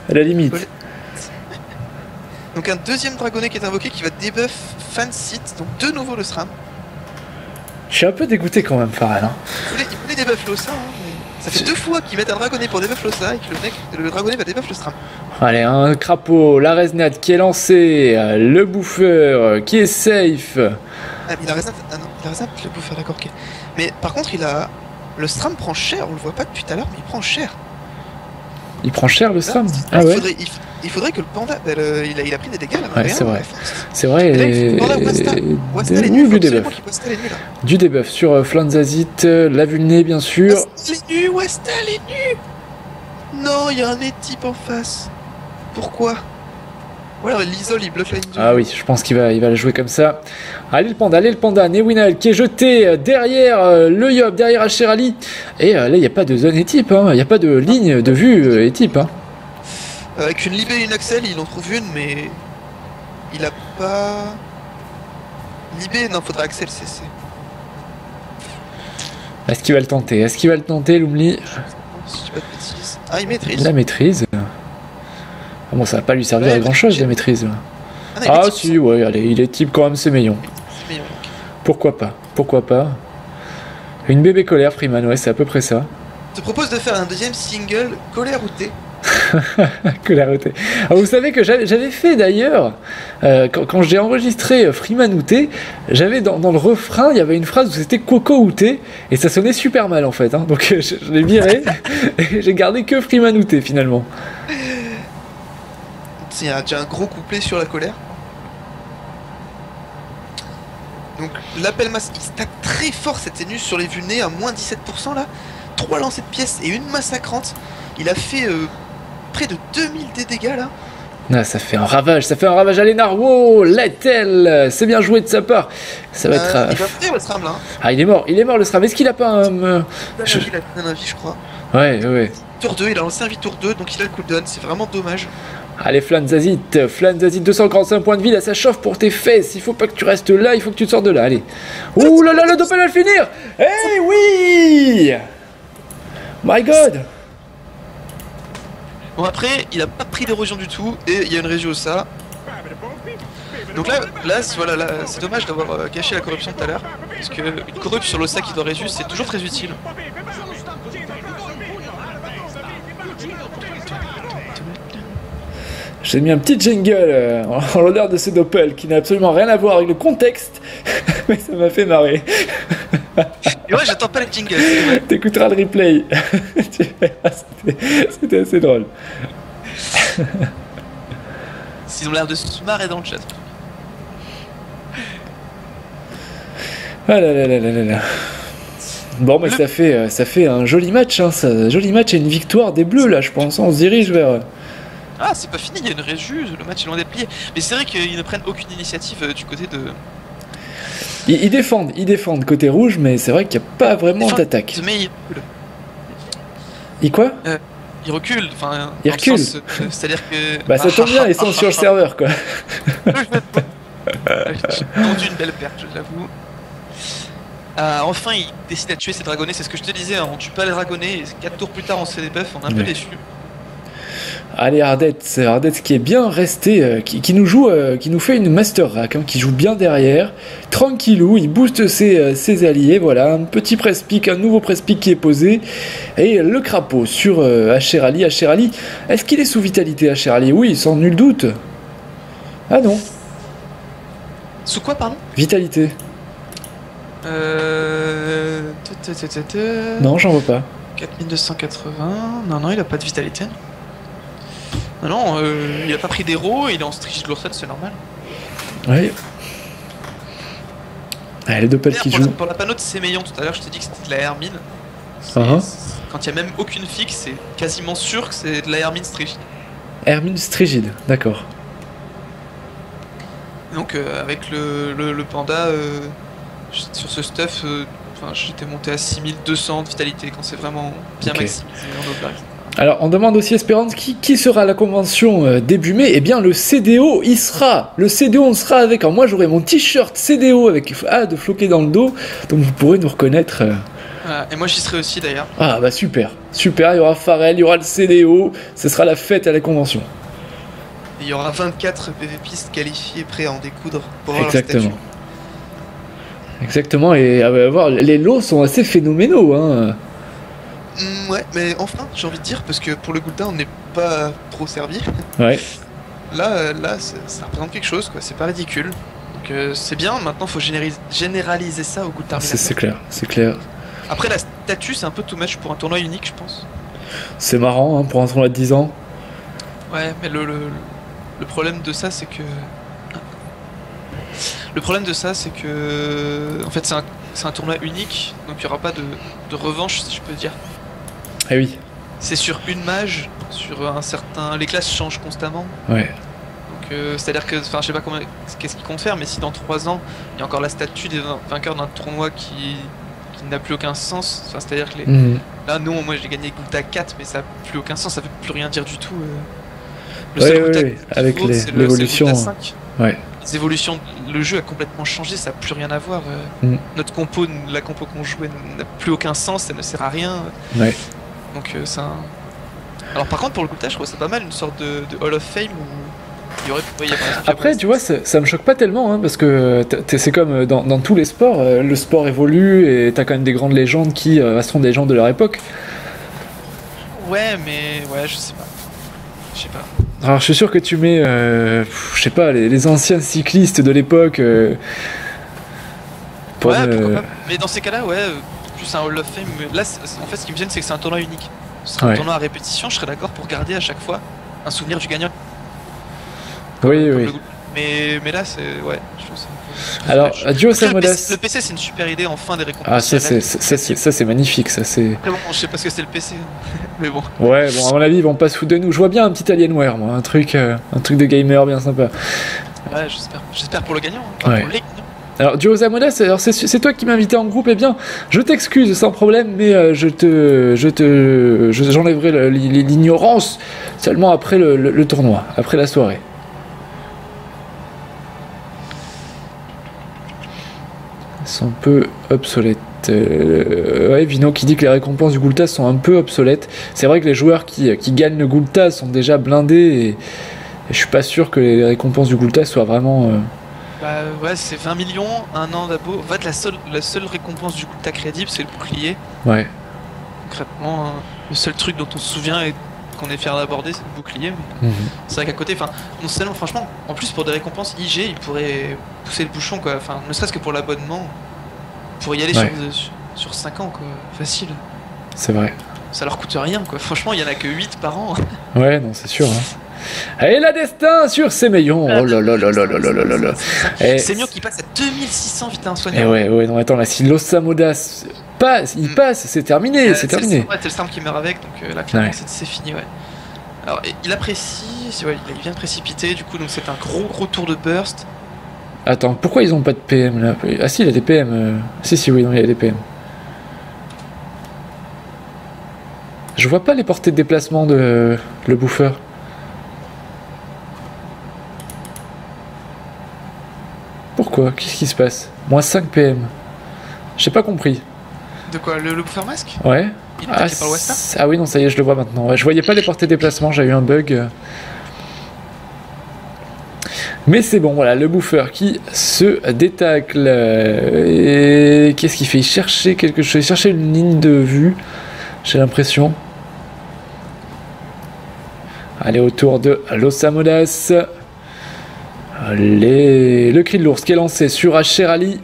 à la limite. Colère. Donc un deuxième dragonnet qui est invoqué qui va debuff fan site, donc de nouveau le SRAM. Je suis un peu dégoûté quand même, Farhan. hein. Il voulait, debuff l'Ossa, hein, mais ça fait deux fois qu'ils mettent un dragonnet pour debuff l'Ossa et que le mec, le dragonnet va debuff le SRAM. Allez, un crapaud, la Resnat qui est lancé, euh, le bouffeur euh, qui est safe. Ah mais il a raison, ah non, il a raison, je le faire d'accord, ok. Mais par contre il a... Le SRAM prend cher, on le voit pas depuis tout à l'heure, mais il prend cher. Il prend cher le SRAM Là, Ah il, ouais faudrait, il, il faudrait que le panda... le- il, a, il a pris des dégâts là, Ouais, c'est vrai. la. C'est vrai. Là, il faut et- les nuls, du là. Du debuff sur euh, Flanzazit, euh, la vulné bien sûr. Wasta les nuls, Wasta les nuls Non, il y a un type en face. Pourquoi Ou alors l'isole, il bloque la ligne Ah oui, je pense qu'il va, il va le jouer comme ça. Allez le panda, allez le panda, Newinal qui est jeté euh, derrière euh, le Yob, derrière Asherali. Et euh, là, il n'y a pas de zone et type, hein. il n'y a pas de ligne de vue euh, et type. Hein. Avec une Libé et une Axel, il en trouve une, mais... Il a pas... Libé, non, faudra Axel CC. Est-ce qu'il va le tenter? Est-ce qu'il va le tenter, Lumli? Si je dis pas de bêtises. Ah, il maîtrise. La maîtrise. Bon, ça va pas lui servir Ouais, à grand chose, la maîtrise. Ah, Ah si, ouais, allez, il est type quand même, c'est ok. Pourquoi pas Pourquoi pas Une bébé colère, Freeman, ouais, c'est à peu près ça. Je te propose de faire un deuxième single, colère ou thé. que la beauté. Ah, vous savez que j'avais fait d'ailleurs, euh, quand, quand j'ai enregistré euh, Freeman Outé, j'avais dans, dans le refrain, il y avait une phrase où c'était Coco Outé, et ça sonnait super mal en fait. hein. donc [LAUGHS] je, je l'ai viré, [LAUGHS] et j'ai gardé que Freeman Outé finalement. Il y a déjà un gros couplet sur la colère. Donc l'appel masse, il stack très fort cette tenue sur les vulnés à moins 17% là. 3 lancers de pièces et une massacrante. Il a fait euh, près de 2000 des dégâts là. Ah, ça fait un ravage, ça fait un ravage à Lénard. Wow, Lettel, c'est bien joué de sa part. Ça va être. Euh, euh, il va faire le SRAM là. hein. Ah, il est mort, il est mort le Stram. Est-ce qu'il a pas un. euh, Je- Il a un vie je crois. Ouais, ouais. Tour 2, il a lancé un vie tour 2 donc il a le cooldown, c'est vraiment dommage. Allez, Flanzazit, Flanzazit, 245 points de vie, là ça chauffe pour tes fesses. Il faut pas que tu restes là, il faut que tu te sortes de là. Allez. Ouh là là, le doppel va le finir Eh oui My god Bon après, il a pas pris d'érosion du tout et il y a une région ça. Donc là, là, c'est- voilà, là, c'est dommage d'avoir euh, caché la corruption tout à l'heure, parce que une corrup sur l'ossa qui doit résus, c'est toujours très utile. J'ai mis un petit jingle euh, en l'honneur de ce doppel qui n'a absolument rien à voir avec le contexte, [LAUGHS] mais ça m'a fait marrer. Et ouais, j'attends pas les jingles. vrai. T'écouteras le replay. [LAUGHS] C'était assez drôle. [LAUGHS] Ils ont l'air de se marrer dans le chat. Ah là là là là là là. Bon, mais Le- ça fait, euh, ça fait un joli match, hein, ça, joli match et une victoire des Bleus là, je pense. On se dirige vers. Euh, Ah, c'est pas fini, il y a une réju, le match est loin d'être plié. Mais c'est vrai qu'ils ne prennent aucune initiative euh, du côté de. Ils, ils défendent, ils défendent côté rouge, mais c'est vrai qu'il n'y a pas vraiment d'attaque. Mais ils reculent. Ils quoi Ils reculent, enfin. Ils reculent. euh, C'est-à-dire que. Bah ça Ah, tombe bien, ah, ils sont ah, sur le ah, serveur quoi. ah, J'ai tendu une belle perte, je l'avoue. Ah, enfin, il décide de tuer ses dragonnets, c'est ce que je te disais, hein, on tue pas les dragonnets, et 4 tours plus tard on se fait des buffs, on est un peu Ouais. Allez Ardette, c'est Ardette qui est bien resté, euh, qui, qui nous joue, euh, qui nous fait une master rack, hein, qui joue bien derrière, tranquillou, il booste ses, euh, ses alliés, voilà, un petit press pick, un nouveau press pick qui est posé, et le crapaud sur euh, Asherali, Asherali, est-ce qu'il est sous vitalité Asherali Oui, sans nul doute. Ah non, Sous quoi, pardon? Vitalité. Euh. Non, j'en vois pas. 4280. Non, non, il a pas de vitalité. Non, non, euh, il a pas pris d'héros, il est en strige de l'ourset, c'est normal. Oui. Allez, le Doppel D'ailleurs, qui pour, la, joue. pour la panneau de Sémeillon tout à l'heure, je t'ai dit que c'était de la Hermine. C'est- Uh-huh. Quand il y a même aucune fixe, c'est quasiment sûr que c'est de la Hermine strige. Hermine Strigide, d'accord. Donc euh, avec le, le, le panda, euh, sur ce stuff, euh, j'étais monté à 6200 de vitalité quand c'est vraiment bien Ok. maximisé en. Alors, on demande aussi Espérance qui, qui sera à la convention euh, début mai? Eh bien, le CDO, il sera. Le CDO, on sera avec. Alors, moi, j'aurai mon t-shirt CDO avec A de floqué dans le dos. Donc, vous pourrez nous reconnaître. euh. Voilà. Et moi j'y serai aussi d'ailleurs. Ah, bah super. Super, il y aura Pharrell, il y aura le CDO. Ce sera la fête à la convention. Et Il y aura 24 PVPistes qualifiés prêts à en découdre pour Exactement. Exactement, et à voir, les lots sont assez phénoménaux. Hein. Mm, ouais, mais enfin, j'ai envie de dire, parce que pour le Gulda, on n'est pas trop servi. Ouais, Là, euh, là ça représente quelque chose, quoi. C'est pas ridicule. Donc euh, c'est bien, maintenant faut généralis- généraliser ça au Gulda. c'est clair, c'est clair. Après, la statue, c'est un peu too much pour un tournoi unique, je pense. C'est marrant hein, pour un tournoi de 10 ans. Ouais, mais le, le, le problème de ça, c'est que. Le problème de ça, c'est que. En fait, c'est un, c'est un tournoi unique, donc il n'y aura pas de, de revanche, si je peux dire. Ah oui, C'est sur une mage, sur un certain. Les classes changent constamment. ouais. Donc, euh, c'est-à-dire que. Enfin, je sais pas comment. Qu'est-ce qu'ils comptent faire, mais si dans 3 ans, il y a encore la statue des vain- vainqueurs d'un tournoi qui. qui n'a plus aucun sens. Enfin, c'est-à-dire que les. Mhm. Là, non, moi j'ai gagné Gulta 4, mais ça n'a plus aucun sens, ça veut plus rien dire du tout. euh. Ouais, seul ouais, ouais, avec les- c'est le- l'évolution, le Gulta 5. ouais. Les évolutions, le jeu a complètement changé, ça n'a plus rien à voir. euh. Mm. Notre compo, la compo qu'on jouait n'a plus aucun sens, ça ne sert à rien. Ouais. Donc euh, ça. Alors par contre, pour le Gulta, je trouve ça pas mal, une sorte de, de Hall of Fame où il y aurait. il y a par exemple- Après, tu vois, ça, ça me choque pas tellement, hein, parce que t'es- c'est comme dans, dans tous les sports, euh, le sport évolue et t'as quand même des grandes légendes qui euh, resteront des légendes de leur époque. Ouais, mais ouais, je sais pas. Je sais pas. Alors, je suis sûr que tu mets, euh, je sais pas, les, les anciens cyclistes de l'époque. euh, ouais, ne- pourquoi pas. Mais dans ces cas-là, ouais, euh, plus un Hall of Fame. mais Là, en fait, ce qui me gêne, c'est que c'est un tournoi unique. Ce serait Ouais. un tournoi à répétition, je serais d'accord pour garder à chaque fois un souvenir du gagnant. Oui, oui. Mais, mais là, c'est. Ouais, je peu- Alors, adieu Samodas. PC, le PC, c'est une super idée, enfin des récompenses. Ah, ça, c'est réelles. ça, c'est- ça, c'est magnifique, ça, c'est. Bon, je sais pas ce que c'est le PC. [LAUGHS] mais bon. Ouais, bon, à mon avis, ils vont pas se foutre de nous. Je vois bien un petit Alienware, moi, un truc, euh, un truc de gamer bien sympa. Ouais, j'espère. J'espère pour le gagnant. hein. Enfin, Ouais. pour les gagnants. Alors, Duo Zamodas, alors c'est toi qui invité en groupe, eh bien, je t'excuse sans problème, mais euh, je te, je j'enlèverai l'ignorance seulement après le, tournoi, après la soirée. Sont un peu obsolètes. Euh, ouais, Vino qui dit que les récompenses du Gulta sont un peu obsolètes. C'est vrai que les joueurs qui, qui gagnent le Gulta sont déjà blindés et, et je suis pas sûr que les récompenses du Gulta soient vraiment. euh, Bah ouais, c'est 20 millions, un an d'abo. En fait, la seule, la seule récompense du Gulta crédible, c'est le bouclier. ouais. Concrètement, hein, le seul truc dont on se souvient et qu'on est fier d'aborder, c'est le bouclier. Mais Mhm. c'est vrai qu'à côté, enfin, non seulement, franchement, en plus pour des récompenses IG, ils pourraient pousser le bouchon, quoi. Enfin, ne serait-ce que pour l'abonnement, pour y aller Ouais. sur, sur 5 ans, quoi. Facile. C'est vrai. Ça leur coûte rien, quoi. Franchement, il y en a que 8 par an. Ouais, non, c'est sûr. Hein. Et la destin sur Sémeillon. Oh là là là là là là là là là. Et- C'est mieux qui passe à 2600 vite un Et soignant. ouais, ouais, non, attends, là, si Los Samodas passe, il Mm. passe, c'est terminé, Euh, c'est le- terminé. Ouais, c'est le qui meurt avec, donc euh, là, clairement, Ouais. c'est- fini, ouais. Alors, et- il apprécie, ouais, il vient de précipiter, du coup, donc c'est un gros gros tour de burst. Attends, pourquoi ils ont pas de PM là? Ah si, il y a des PM. euh. Si, si, oui, non, il y a des PM. Je vois pas les portées de déplacement de le bouffeur. Pourquoi? Qu'est-ce qui se passe? Moins 5 PM. J'ai pas compris. De quoi? Le, le buffer masque? Ouais. Il est Ah, par le ah oui, non, ça y est, je le vois maintenant. Ouais, je voyais pas les portées déplacement, j'ai eu un bug. Mais c'est bon, voilà, le bouffeur qui se détacle. Et qu'est-ce qu'il fait? Il cherchait quelque chose, il cherchait une ligne de vue, j'ai l'impression. Allez, autour de Los Amodas. Les... Le cri de l'ours qui est lancé sur Asherali.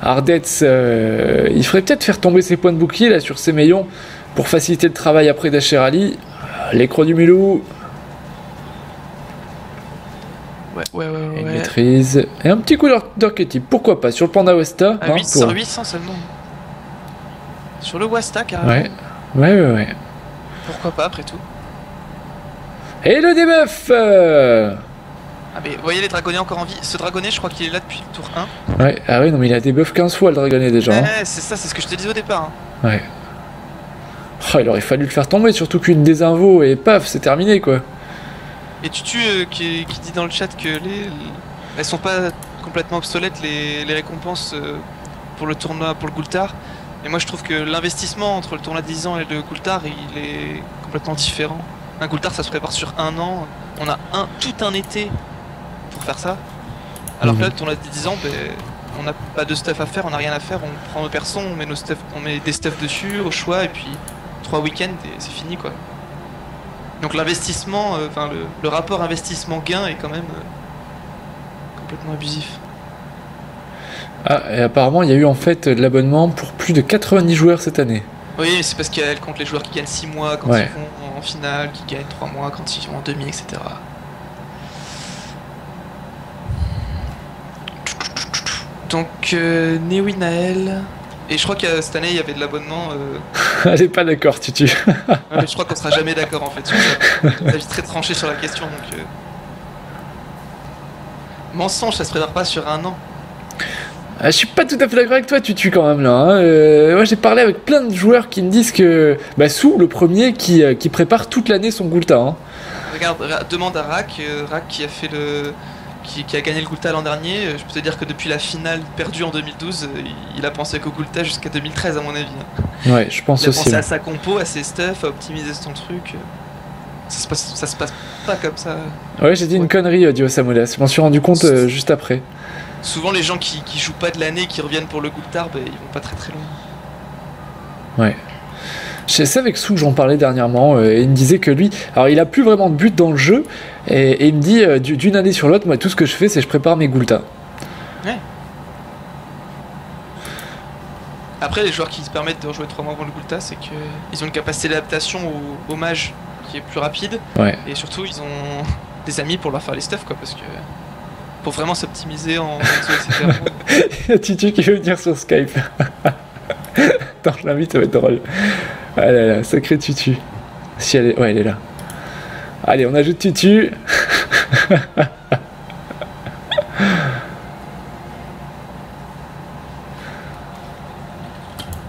Ardetz, euh, il ferait peut-être faire tomber ses points de bouclier là sur ses maillons pour faciliter le travail après d'Asherali. L'écro du Mulou, Ouais, ouais, ouais, maîtrise. Et un petit coup d'archétype, pourquoi pas, sur le Panda Westa. À hein, 800, pour- 800 seulement. Sur le Wasta, carrément. Ouais, ouais, ouais. ouais. Pourquoi pas, après tout Et le debuff euh, Ah mais vous voyez les dragonniers encore en vie Ce dragonnier je crois qu'il est là depuis le tour 1. Ouais, ah ouais non mais il a des buffs 15 fois le dragonnier déjà. Hein. Ouais c'est ça, c'est ce que je te disais au départ. Hein. Ouais. Oh, il aurait fallu le faire tomber, surtout qu'une désinvo et paf, c'est terminé quoi. Et Tutu euh, qui, qui, dit dans le chat que les, elles sont pas complètement obsolètes les, les récompenses euh, pour le tournoi, pour le Goultar. Et moi je trouve que l'investissement entre le tournoi de 10 ans et le Goultar il est complètement différent. Un Goultar ça se prépare sur un an, on a un, tout un été pour faire ça. Alors que là, le tournoi de 10 ans, ben, on n'a pas de stuff à faire, on n'a rien à faire, on prend nos persos, on met, nos stuff, on met des stuff dessus au choix et puis trois week-ends et c'est fini quoi. Donc l'investissement, euh, enfin le, rapport investissement-gain est quand même euh, complètement abusif. Ah, et apparemment il y a eu en fait de l'abonnement pour plus de 90 joueurs cette année. Oui, c'est parce qu'elle compte les joueurs qui gagnent 6 mois quand ils vont en finale, qui gagnent 3 mois quand ils vont en demi, etc. Donc, euh, Naël. Et je crois que cette année, il y avait de l'abonnement. Euh... [LAUGHS] Elle est pas d'accord, Tutu. ouais, je crois qu'on sera jamais d'accord en fait sur ça. avis très tranché sur la question. Donc, euh... Mensonge, ça se prépare pas sur un an. Ah, je suis pas tout à fait d'accord avec toi, Tutu, quand même là. Hein. Euh, moi, j'ai parlé avec plein de joueurs qui me disent que bah, Sou, le premier, qui, qui prépare toute l'année son Gulta. Hein. Regarde, demande à Rak, euh, Rak qui a fait le qui, a gagné le Gulta l'an dernier, euh, je peux te dire que depuis la finale perdue en 2012, euh, il a pensé qu'au Gulta jusqu'à 2013 à mon avis. Hein. Ouais, je pense aussi. Il a pensé à sa compo, à ses stuff, à optimiser son truc. Ça se passe, ça se passe pas comme ça. Ouais, j'ai dit une connerie, euh, Dio Samuelas. Je m'en suis rendu compte juste après. Souvent, les gens qui, jouent pas de l'année, qui reviennent pour le Gulta, bah, ils vont pas très très loin. Ouais. Sais avec Sou, j'en parlais dernièrement, euh, et il me disait que lui, alors il a plus vraiment de but dans le jeu, et, il me dit euh, d'une année sur l'autre, moi tout ce que je fais, c'est je prépare mes Gulta. Ouais. Après, les joueurs qui se permettent de rejouer 3 mois avant le Gulta, c'est qu'ils ont une capacité d'adaptation au, mage qui est plus rapide, ouais. et surtout ils ont [LAUGHS] des amis pour leur faire les stuff, quoi, parce que pour vraiment s'optimiser en etc. Il y a Titi qui veut venir sur Skype. [LAUGHS] Attends, je l'invite, ça va être drôle. Ah là là, sacré Tutu. Si elle est... Ouais, elle est là. Allez, on ajoute Tutu. [LAUGHS]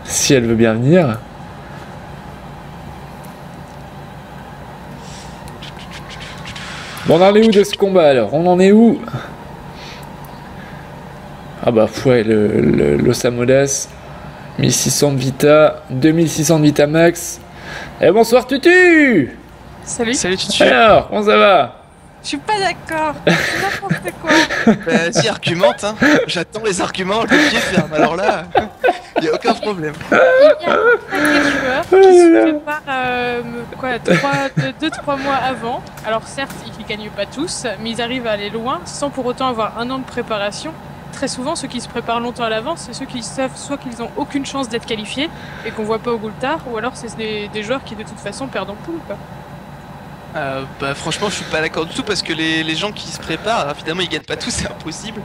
si elle veut bien venir. Bon, on en est où de ce combat alors? On en est où? Ah bah ouais, le, le, le 1600 de Vita, 2600 de Vita Max. Et eh, bonsoir Tutu. Salut. Salut Tutu. Alors, comment ça va? Je suis pas d'accord, n'importe quoi? [LAUGHS] Bah si, argumente, hein. J'attends les arguments, le pied ferme, alors là, il a aucun problème. Il y a un joueurs qui se préparent euh, quoi, 2-3 mois avant. Alors certes, ils ne gagnent pas tous, mais ils arrivent à aller loin sans pour autant avoir un an de préparation très souvent, ceux qui se préparent longtemps à l'avance, c'est ceux qui savent soit qu'ils ont aucune chance d'être qualifiés et qu'on voit pas au Goultard, ou alors c'est des, joueurs qui de toute façon perdent en poule. Euh, bah, franchement, je suis pas d'accord du tout parce que les, gens qui se préparent, évidemment, ils gagnent pas tous, [LAUGHS] c'est impossible.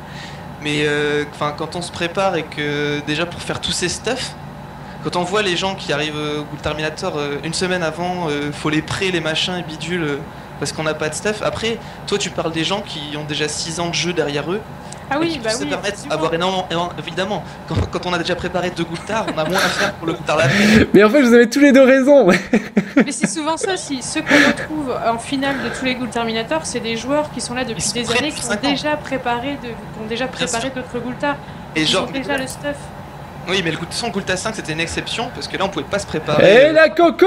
Mais euh, quand on se prépare et que déjà pour faire tous ces stuff, quand on voit les gens qui arrivent au Gould Terminator euh, une semaine avant, faut les prêts, les machins et bidules parce qu'on n'a pas de stuff. Après, toi, tu parles des gens qui ont déjà 6 ans de jeu derrière eux ah oui, bah oui. avoir énormément, évidemment, quand, on a déjà préparé deux gouttards, on a moins à faire pour le goûtard la Mais en fait, vous avez tous les deux raison. Mais c'est souvent ça, si ceux qu'on retrouve en finale de tous les Gould Terminator, c'est des joueurs qui sont là depuis des années, qui ont déjà préparé, de, qui ont déjà préparé d'autres goultards. Et genre, déjà le stuff. Oui, mais le son Goulta 5 c'était une exception parce que là on pouvait pas se préparer. Et la coco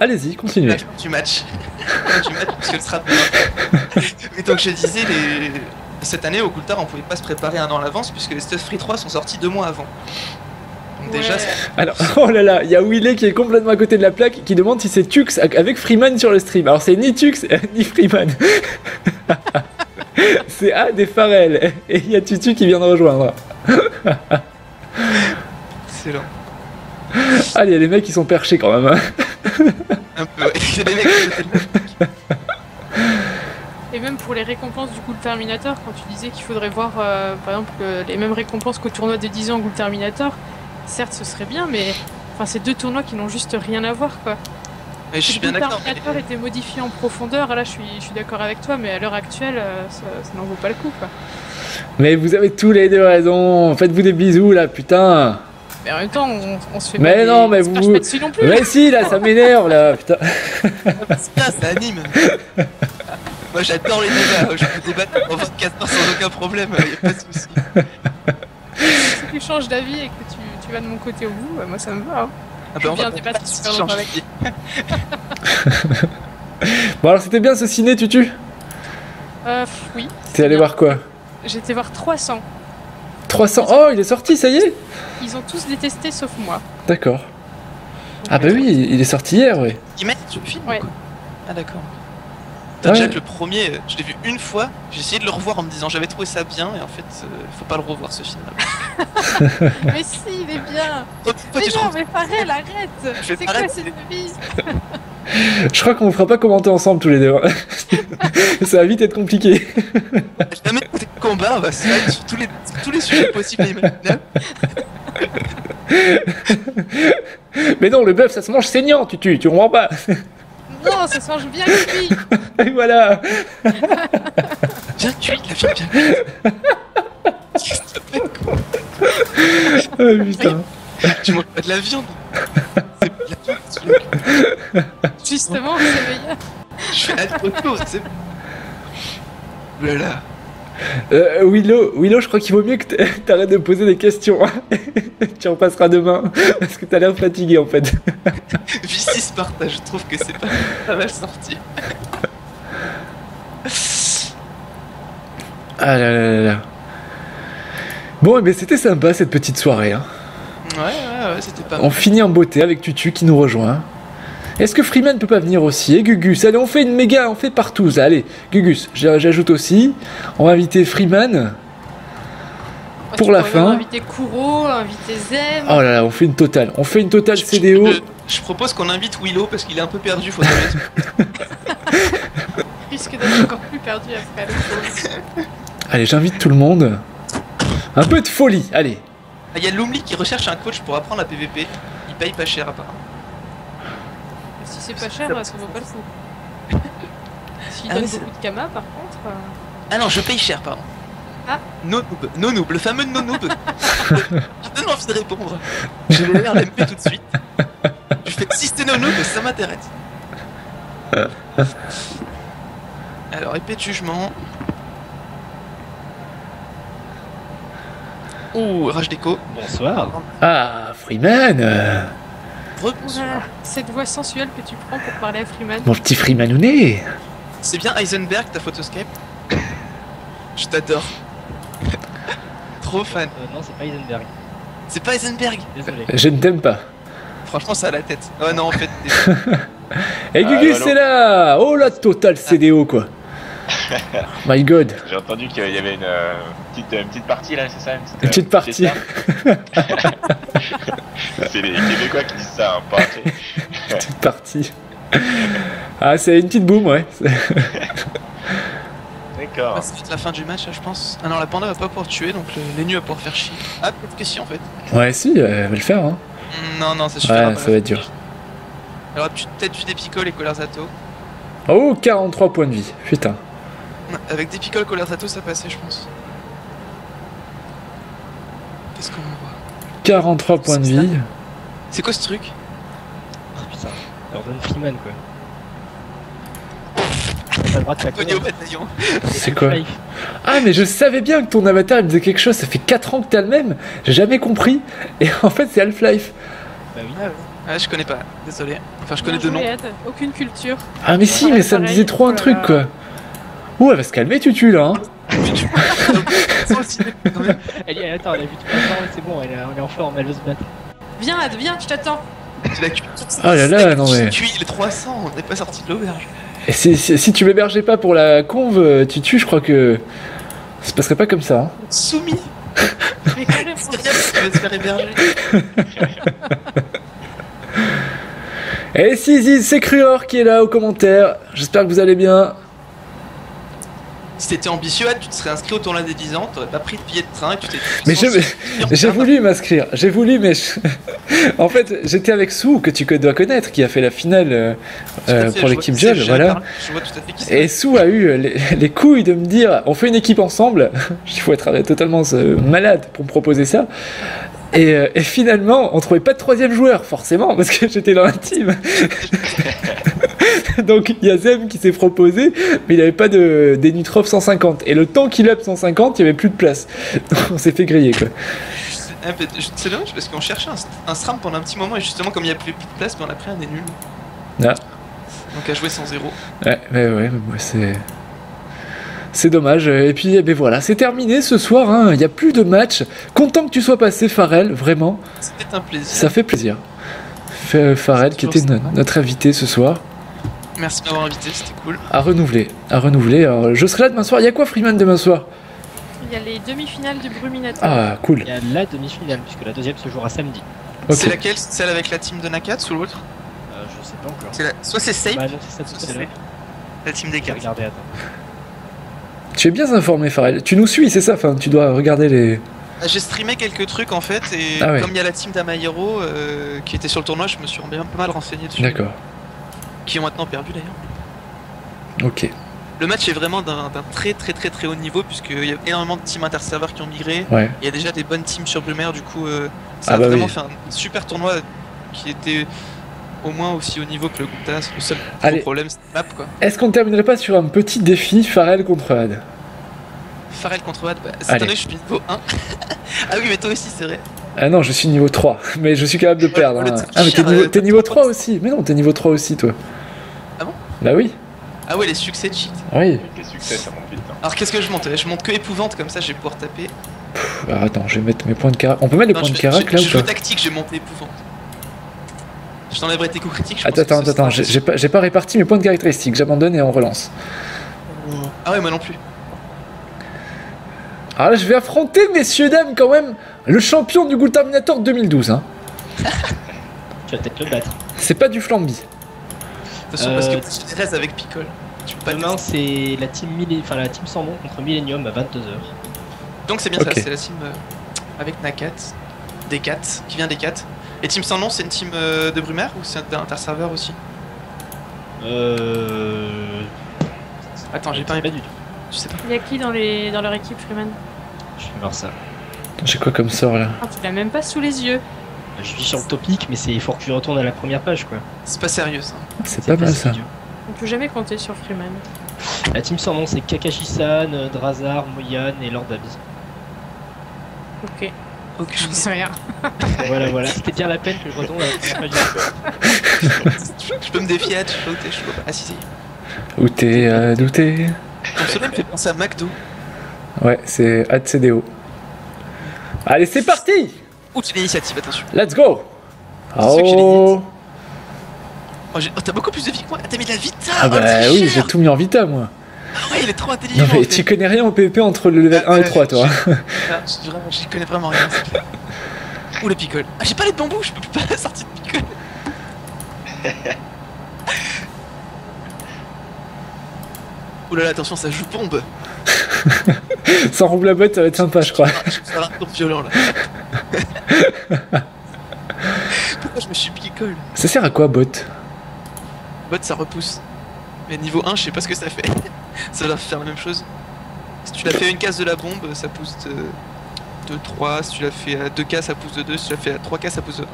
Allez-y, continuez. Tu match. tu match parce que le [LAUGHS] donc je disais, les... cette année au Coultard, on pouvait pas se préparer un an à l'avance puisque les Stuff Free 3 sont sortis deux mois avant. Donc déjà, alors [LAUGHS] oh là là, il y a Willy qui est complètement à côté de la plaque qui demande si c'est Tux avec Freeman sur le stream. Alors c'est ni Tux [LAUGHS] ni Freeman. c'est A des Farrell et il y a Tutu qui vient de rejoindre. Excellent. [LAUGHS] Ah, il y a des mecs qui sont perchés quand même. Hein. [LAUGHS] Un peu, Il y a des mecs qui Et même pour les récompenses du coup Terminator, quand tu disais qu'il faudrait voir euh, par exemple les mêmes récompenses qu'au tournoi de 10 ans Gould Terminator, certes ce serait bien, mais enfin c'est deux tournois qui n'ont juste rien à voir quoi. Mais je suis bien Le d'accord. mais- terminator était modifié en profondeur, là je suis, je suis d'accord avec toi, mais à l'heure actuelle, euh, ça, ça n'en vaut pas le coup. Quoi. Mais vous avez tous les deux raison. Faites-vous des bisous là, putain. Mais en même temps, on, on se fait Mais pas non, des- mais vous- pas dessus non plus. Mais si, là, ça m'énerve là, [LAUGHS] putain. C'est bien, ça anime. Moi j'adore les débats, je peux débattre en 24 heures sans aucun problème, y a pas de soucis. Si tu changes d'avis et que tu, tu vas de mon côté au bout, bah, moi ça me va. hein. Ah Je viens débattre super longtemps avec. [LAUGHS] Bon, alors c'était bien ce ciné, Tutu? Euh, oui. T'es allé bien. voir quoi? J'étais voir 300. 300. Oh, il est sorti, ça y est Ils ont tous détesté sauf moi. D'accord. Ah bah oui, il est sorti hier, oui. Ils mettent sur le film Ouais. Ah d'accord. Ouais. Déjà que le premier, je l'ai vu une fois, j'ai essayé de le revoir en me disant j'avais trouvé ça bien et en fait euh, faut pas le revoir ce film. [LAUGHS] Mais si, il est bien. Mais non, mais Farel, arrête. fais C'est quoi cette vie? [LAUGHS] Je crois qu'on ne fera pas commenter ensemble tous les deux. [LAUGHS] ça va vite être compliqué. jamais des combats, on va se sur tous les, sur tous les sujets possibles et imaginables. Mais non, le bœuf, ça se mange saignant, Tutu, tu comprends pas Non, ça se mange bien cuit. Et voilà Bien cuit, la viande bien cuite. [LAUGHS] Ah putain. Tu manges pas de la viande. C'est de la viande. Justement, c'est meilleur. Je fais autre chose, c'est bon. Ouh là là. Euh, Willow, Willow, je crois qu'il vaut mieux que t'a- [LAUGHS] t'arrêtes de poser des questions. [LAUGHS] tu en passeras demain, parce que t'as l'air fatigué en fait. [LAUGHS] Vici Sparta, je trouve que c'est pas, pas mal sorti. Ah là là là là. Bon, eh ben, c'était sympa cette petite soirée. hein. Ouais, ouais, ouais, c'était pas On mal. finit en beauté avec Tutu qui nous rejoint. Est-ce que Freeman peut pas venir aussi Et Gugus Allez, on fait une méga, on fait partout. ça. Allez, Gugus, j'a- j'ajoute aussi. On va inviter Freeman. Pour Tu la fin. Inviter Kuro, inviter Zem. Oh là là, on fait une totale. On fait une totale CDO. Je, je propose qu'on invite Willow parce qu'il est un peu perdu, faut savoir. [LAUGHS] risque d'être encore plus perdu après. Allez, j'invite tout le monde. Un peu de folie, allez. Ah, Il y a Lumli qui recherche un coach pour apprendre la PVP. Il paye pas cher apparemment. Si c'est pas cher, ça vaut pas le coup. [LAUGHS] S'il Ah donne beaucoup de kama, par contre. euh, Ah non, je paye cher, pardon. Ah. No noob, no noob, le fameux no noob. [LAUGHS] Je donne envie de répondre. Je vais l'air l'MP tout de suite. [LAUGHS] Je fais si c'était no noob, ça m'intéresse. Alors, épée de jugement. Ouh, rage d'écho. Bonsoir. Ah, Freeman euh, Rebonsoir. voilà. Cette voix sensuelle que tu prends pour parler à Freeman. Mon petit Freemanounet C'est bien Heisenberg ta photoscape [LAUGHS] Je t'adore. [LAUGHS] Trop fan. Euh, non, c'est pas Heisenberg. C'est pas Heisenberg Désolé. Je ne t'aime pas. Franchement, ça a la tête. Oh non, en fait, Et [LAUGHS] Ah, Gugus, allô c'est là Oh la totale CDO, quoi. [LAUGHS] My god. J'ai entendu qu'il y avait une euh, petite, une petite partie là, c'est ça Une petite, Une petite partie. [LAUGHS] c'est les Québécois qui disent ça, hein, pas après. Petite partie. Ah, c'est une petite boum, ouais. [LAUGHS] D'accord. Ah, c'est la fin du match, là, je pense. Ah non, la panda va pas pouvoir tuer, donc le- les nus va pouvoir faire chier. Ah, peut-être que si, en fait. Ouais, si, elle va le faire, hein. Hmm, Non, non, ça suffira Ouais, ça va être dur. Alors, tu peut-être vu des picoles et Colerzato. Oh, 43 points de vie. Putain. Avec des picoles Colerzato, ça passait, je pense. Qu'est-ce qu'on voit? 43 points de vie. C'est quoi ce truc? Oh putain. Alors donne Freeman quoi. De. C'est quoi? Ah, mais je savais bien que ton avatar il me disait quelque chose. Ça fait 4 ans que t'as le même. J'ai jamais compris. Et en fait, c'est Half-Life. Bah oui. Ah, je connais pas, désolé. Enfin, je connais noms. Ed. Aucune culture. Ah, mais si, mais ça me disait trop un Oh truc, quoi. Ouh, elle va se calmer, Tutu, là. Hein. Quand [LAUGHS] [LAUGHS] même. Elle dit, attends, elle a vu tout le temps, c'est bon, elle est, elle est en forme, elle veut se battre. Viens, viens, je t'attends. Tu l'as cuit. Ah là là, non, mais- les 300, on n'est pas sorti de l'auberge. Et si, si, si tu m'hébergeais pas pour la conve, euh, Tutu, je crois que. Ça se passerait pas comme ça. Hein. Soumis [LAUGHS] Mais carrément. C'est rien parce qu'il va se faire héberger. Et si, si, c'est Cruor qui est là aux commentaires. J'espère que vous allez bien. Si t'étais ambitieux, tu te serais inscrit au tournoi des 10 ans, t'aurais pas pris de billet de train, tu t'es. Mais J'ai voulu m'inscrire, j'ai voulu, mais je- [LAUGHS] en fait, j'étais avec Sou, que tu dois connaître, qui a fait la finale euh, euh, pour l'équipe Gel, voilà. Je vois tout à fait qui c'est. Et Sou a eu les, [LAUGHS] les couilles de me dire on fait une équipe ensemble. [LAUGHS] Il faut être totalement euh, malade pour me proposer ça. Et, euh, et finalement, on trouvait pas de troisième joueur, forcément, parce que j'étais dans la team. [LAUGHS] Donc il y a Zem qui s'est proposé, mais il avait pas de d'Enitrov 150. Et le temps qu'il up 150, il y avait plus de place. [LAUGHS] On s'est fait griller quoi. C'est je- c'est dommage parce qu'on cherchait un, un SRAM pendant un petit moment et justement comme il n'y a plus, de place, ben, on a pris un des nuls. Ah. Donc à jouer sans zéro. Ouais, ouais, ouais, mais bon, c'est. C'est dommage. Et puis, eh ben voilà, c'est terminé ce soir. hein. Il n'y a plus de match. Content que tu sois passé, Farel, vraiment. C'était un plaisir. Ça fait plaisir. Farel, qui était no- notre invité ce soir, Merci de m'avoir invité, c'était cool. à renouveler. À renouveler. Alors, je serai là demain soir. Il y a quoi, Freeman, demain soir? Il y a les demi-finales du Bruminator. Ah, cool. Il y a la demi-finale, puisque la deuxième se jouera samedi. C'est laquelle? Celle avec la team de Nakat ou l'autre? Euh, je sais pas encore. C'est la- Soit c'est Safe, Bah non, c'est la team des J'ai 4. regardé, attends. Tu es bien informé, Farel. Tu nous suis, c'est ça? Enfin, tu dois regarder les. Ah, J'ai streamé quelques trucs en fait et Ah ouais. comme il y a la team d'Amairo euh, qui était sur le tournoi, je me suis bien pas mal renseigné dessus. D'accord. Qui ont maintenant perdu d'ailleurs. Ok. Le match est vraiment d'un très très très très haut niveau puisqu'il y a énormément de teams interserveurs qui ont migré. Ouais. Il y a déjà des bonnes teams sur Brumaire, du coup euh, ça Ah a bah vraiment oui. fait un super tournoi qui était au moins aussi haut niveau que le Gupta. Le seul Allez. problème c'est la map quoi. Est-ce qu'on ne terminerait pas sur un petit défi Farel contre Had? Farrell contre Watt, bah, cette année je suis niveau 1. [LAUGHS] ah oui mais toi aussi c'est vrai. Ah non, je suis niveau 3, [LAUGHS] mais je suis capable de Ouais, perdre. hein. Ah, mais t'es niveau, euh, t'es niveau 3 aussi Mais non, t'es niveau 3 aussi, toi. Ah bon? Bah oui. Ah ouais les succès de cheat. Oui. Les succès, ça monte vite. hein. Alors qu'est-ce que je monte? Je monte que épouvante comme ça je vais pouvoir taper. Pff, alors, attends, je vais mettre mes points de carac. On peut mettre les Non, points je de carac je- là je ou joue pas? tactique, je vais monter épouvante. Je t'enlèverai tes coups critiques. je Attends, pense attends, attends, j'ai j'ai pas, j'ai pas réparti mes points de caractéristiques. J'abandonne et on relance. Ah ouais moi non plus. Alors là, je vais affronter, messieurs, dames, quand même, le champion du Ghoul Terminator 2012. Hein. [LAUGHS] Tu vas peut-être le battre. C'est pas du flambi. De toute façon Euh, parce que tu restes avec Picole. Tu peux pas Demain, c'est la team Millé- enfin la team sans nom contre Millennium à 22h. Donc c'est bien ça, c'est la team euh, avec Nakat, des 4 qui vient des 4. Et team sans nom c'est une team euh, de Brumaire ou c'est un interserveur aussi? Euh. Attends j'ai pas répondu. du tout. Je sais pas. Il y a qui dans, les... dans leur équipe, Freeman? Je vais voir ça. J'ai quoi comme sort là ah, Tu l'as même pas sous les yeux. Je vis sur le topic, mais c'est il faut que tu retournes à la première page quoi. C'est pas sérieux ça. C'est pas mal ça. On peut jamais compter sur Freeman. La team sans nom, c'est Kakashi-san, euh, Drazar, Moyan et Lord Abyss. Ok, Ok. j'en sais rien. voilà, voilà. C'était bien la peine que je retourne à la première page. je peux me défier, pas où t'es, pas. Ah si si. Où t'es D'où t'es? Ton me fait penser à McDo. Ouais, c'est AdCDO. Allez, c'est parti Ouh tu l'initiative, attention. Let's go C'est Oh Oh, oh, t'as beaucoup plus de vie que moi. Ah, T'as mis de la vita Ah oh, bah oui, j'ai tout mis en Vita moi. Ah ouais, il est trop intelligent. Non mais en fait. tu connais rien au PvP entre le level 1 et 3 toi. Ah, je, j'y connais vraiment rien. c'est. Ouh le picole. Ah j'ai pas les de bambou, je peux plus pas [LAUGHS] sortir de picole. Ouh là là, attention, ça joue bombe. [LAUGHS] [LAUGHS] Sans roule la botte, ça va être sympa je crois. Faire un tour violent là. [LAUGHS] Pourquoi je me suis picole Ça sert à quoi bot Bot ça repousse. Mais niveau 1, je sais pas ce que ça fait. [LAUGHS] ça doit faire la même chose. Si tu l'as fait à une case de la bombe, ça pousse de, de 3. Si tu l'as fait à 2K, ça pousse de 2. Si tu l'as fait à 3K, ça pousse de 1.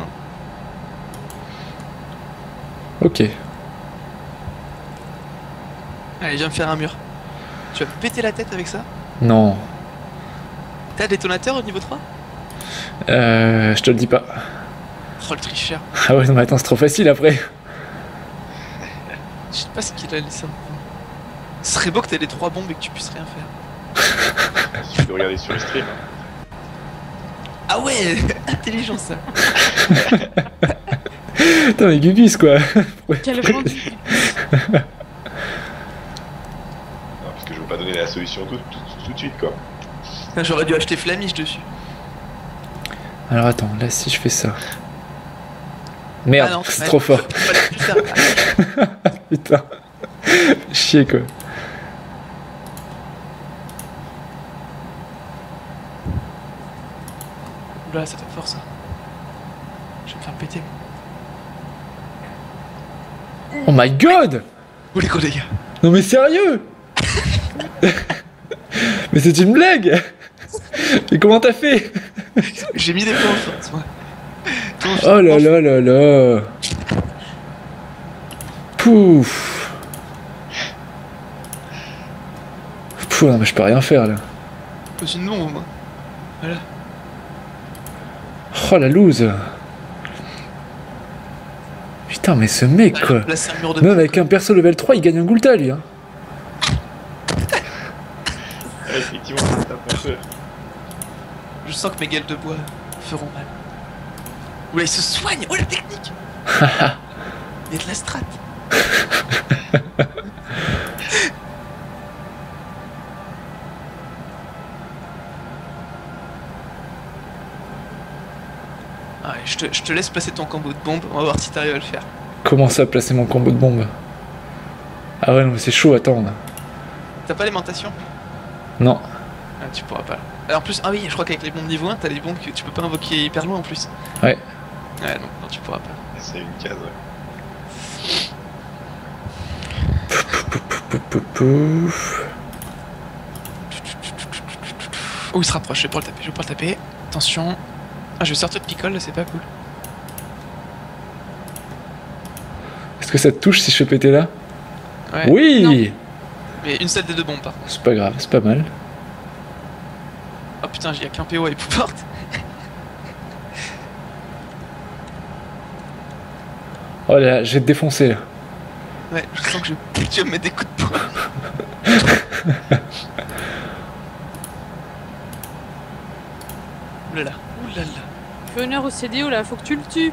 Ok. Allez, viens me faire un mur. Tu vas me péter la tête avec ça? Non. T'as un détonateur au niveau 3 Euh, je te le dis pas. Oh le tricheur. Ah ouais non mais attends c'est trop facile après. Je sais pas ce qu'il a laissé en point. Ce serait beau que t'aies les 3 bombes et que tu puisses rien faire. [LAUGHS] Tu peux regarder sur le stream. Ah ouais [LAUGHS] Intelligent ça. [LAUGHS] Putain mais Gubis quoi. Quel rendu Non, parce que je veux pas donner la solution tout, tout, tout de suite quoi. Ah, j'aurais dû acheter Flamiche dessus. Alors attends, là si je fais ça. Merde, ah c'est trop fort. [LAUGHS] Putain. Chier quoi. Oula, ça fait fort ça. Je vais me faire péter. Oh my god Vous les gars Non mais sérieux? [LAUGHS] [LAUGHS] Mais c'est une blague [LAUGHS] Mais comment t'as fait [LAUGHS] J'ai mis des forts, moi. Je- Oh là là là là Pouf Pouf, non mais je peux rien faire là. Pose une bombe, moi. Voilà. Oh la loose Putain mais ce mec quoi c'est Même avec un perso level 3 il gagne un Gulta lui hein. Ouais, effectivement, ça tape un peu. Je sens que mes gueules de bois feront mal. Oula, il se soigne Oh la technique [LAUGHS] Il y a de la strat [LAUGHS] Ah, je, te, je te laisse placer ton combo de bombe, on va voir si t'arrives à le faire. Comment ça placer mon combo de bombe? Ah ouais non mais c'est chaud attends. T'as pas l'aimantation Non. Ah, tu pourras pas. Alors, en plus, ah oui, je crois qu'avec les bombes niveau 1, t'as des bombes que tu peux pas invoquer hyper loin en plus. Ouais. Ouais, donc non, tu pourras pas. C'est une case, ouais. Pouf, pouf, pouf. Oh, il se rapproche, je vais pas le taper, je vais pas le taper. Attention. Ah, je vais sortir de picole, là, c'est pas cool. Est-ce que ça te touche si je fais péter là? Ouais. Oui Non, mais une seule des deux bombes, par contre. C'est pas grave, c'est pas mal. Oh putain, il y a qu'un PO à épouvante. Oh là là, je vais te défoncer là. Ouais, je sens que je... tu vas me mettre des coups de poing. [LAUGHS] Oulala, oulala. Fais honneur au CDO là, faut que tu le tues.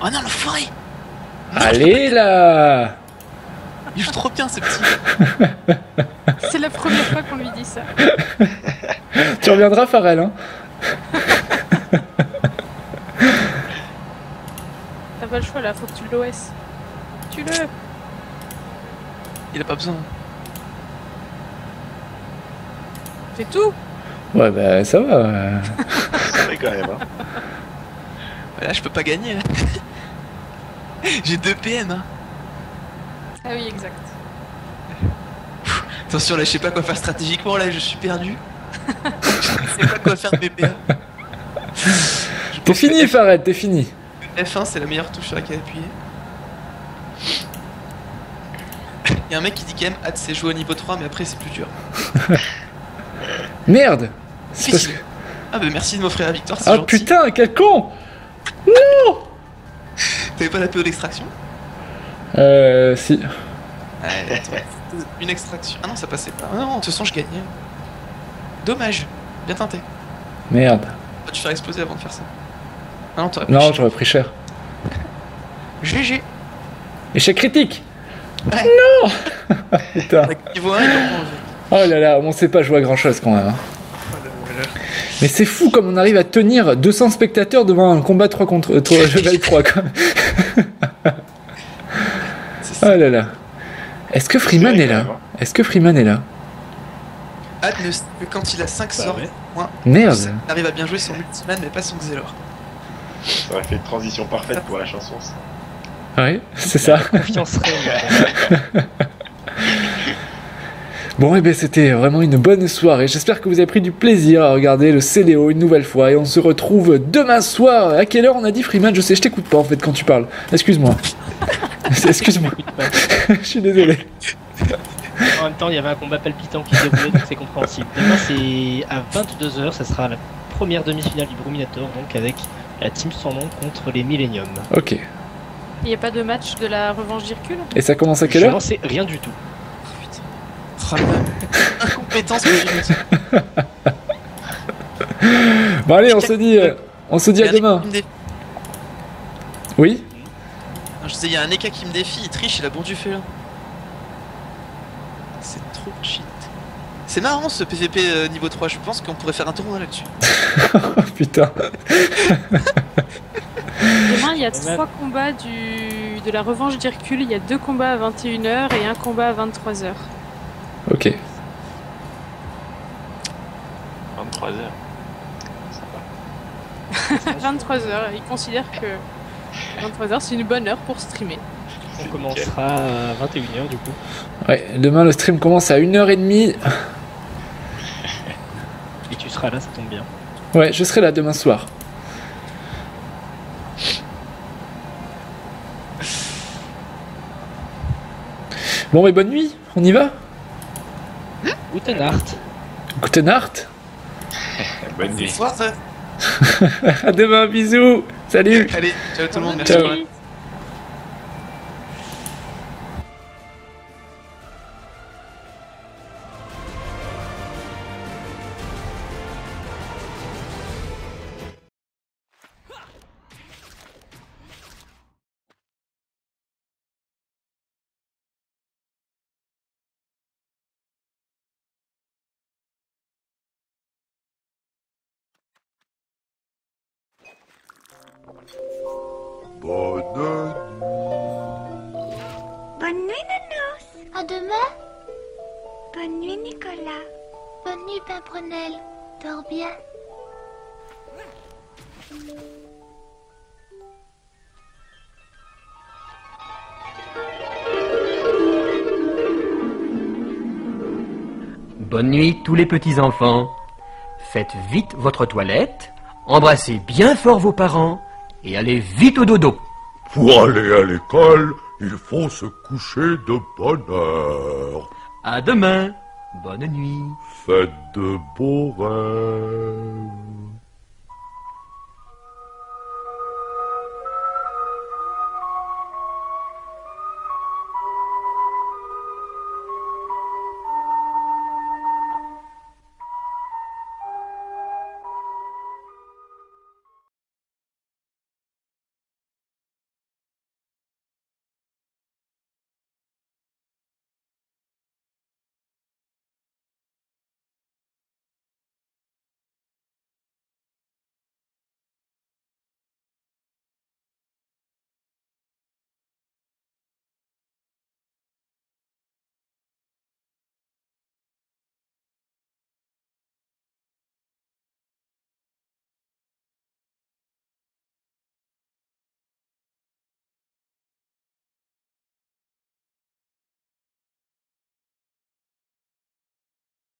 Oh non, l'enfoiré Allez là Il joue trop bien, ce petit. [LAUGHS] C'est la première fois qu'on lui dit ça. [LAUGHS] Tu reviendras Farel hein [LAUGHS] T'as pas le choix là, faut que tu l'OS. Tu le. Il a pas besoin. C'est tout. Ouais bah ça va. euh. C'est vrai quand même, hein. Voilà, je peux pas gagner, là. J'ai deux PM, hein. Ah oui, exact. [LAUGHS] Attention, là, je sais pas quoi faire stratégiquement, là, je suis perdu. je sais pas quoi faire de mes PA. Je T'es fini Farel, t'es fini. F1, c'est la meilleure touche sur laquelle appuyer. Il y a un mec qui dit quand même, hâte, c'est jouer au niveau 3, mais après, c'est plus dur. [LAUGHS] Merde C'est parce que... Ah, bah merci de m'offrir la victoire, c'est Ah gentil. putain, quel con T'avais pas la PO d'extraction? Euh si. Une extraction. Ah non, ça passait pas. Ah non, de toute façon, je gagnais. Dommage. Bien tenté. Merde. Ah, tu faire exploser avant de faire ça. Ah non, t'aurais pris Non, cher. j'aurais pris cher. GG. Échec critique Ouais. Non [LAUGHS] Putain. Niveau 1, il en prend. Oh là là, on sait pas jouer à grand chose quand même. hein. Mais c'est fou comme on arrive à tenir 200 spectateurs devant un combat 3 contre 3, [LAUGHS] level 3 quand même. C'est ça. Oh là là. Est-ce que Freeman est vrai, là Est-ce que Freeman est là? Hâte ne quand il a 5 Bah sorts, ouais. moins, Merde. il arrive à bien jouer son multiman, mais pas son Xelor. Ça aurait fait une transition parfaite pour la chanson, ça. Ouais, c'est ça. Confiance réelle. [LAUGHS] Bon, et ben c'était vraiment une bonne soirée. J'espère que vous avez pris du plaisir à regarder le CDO une nouvelle fois. Et on se retrouve demain soir. À quelle heure on a dit Freeman? Je sais, je t'écoute pas en fait quand tu parles. Excuse-moi. [LAUGHS] Excuse-moi. [LAUGHS] Je suis désolé. En même temps, il y avait un combat palpitant qui se déroulait, donc c'est compréhensible. Demain, c'est à 22h, ça sera la première demi-finale du Bruminator, donc avec la team sans nom contre les Millennium. Ok. Il n'y a pas de match de la revanche d'Hercule Et ça commence à quelle Je heure? sais rien du tout. Putain. Oh incompétence que j'ai mis. Bon allez, on se dit, euh, on se dit à demain. Oui? Je disais, il y a un Eka qui me défie, il triche, il a bon du feu là. C'est trop cheat. C'est marrant ce PVP euh, niveau 3, je pense qu'on pourrait faire un tournoi là-dessus. Oh [LAUGHS] putain. Demain, il y a trois combats du... de la revanche d'Hercule. Il y a deux combats à 21h et un combat à 23h. Ok. 23 heures. [LAUGHS] Sympa. 23h. Il considère que 23h c'est une bonne heure pour streamer. On commencera à 21h du coup. Ouais, demain le stream commence à 1h30. [LAUGHS] Et tu seras là, ça tombe bien. Ouais, je serai là demain soir. Bon, mais bonne nuit, on y va? Guten Nacht. Guten Nacht Bonne nuit. Bonsoir, ça. [LAUGHS] À demain, bisous Salut Allez, ciao tout le monde, merci. Ciao. Tous les petits enfants. Faites vite votre toilette, embrassez bien fort vos parents et allez vite au dodo. Pour aller à l'école, il faut se coucher de bonne heure. À demain. Bonne nuit. Faites de beaux rêves.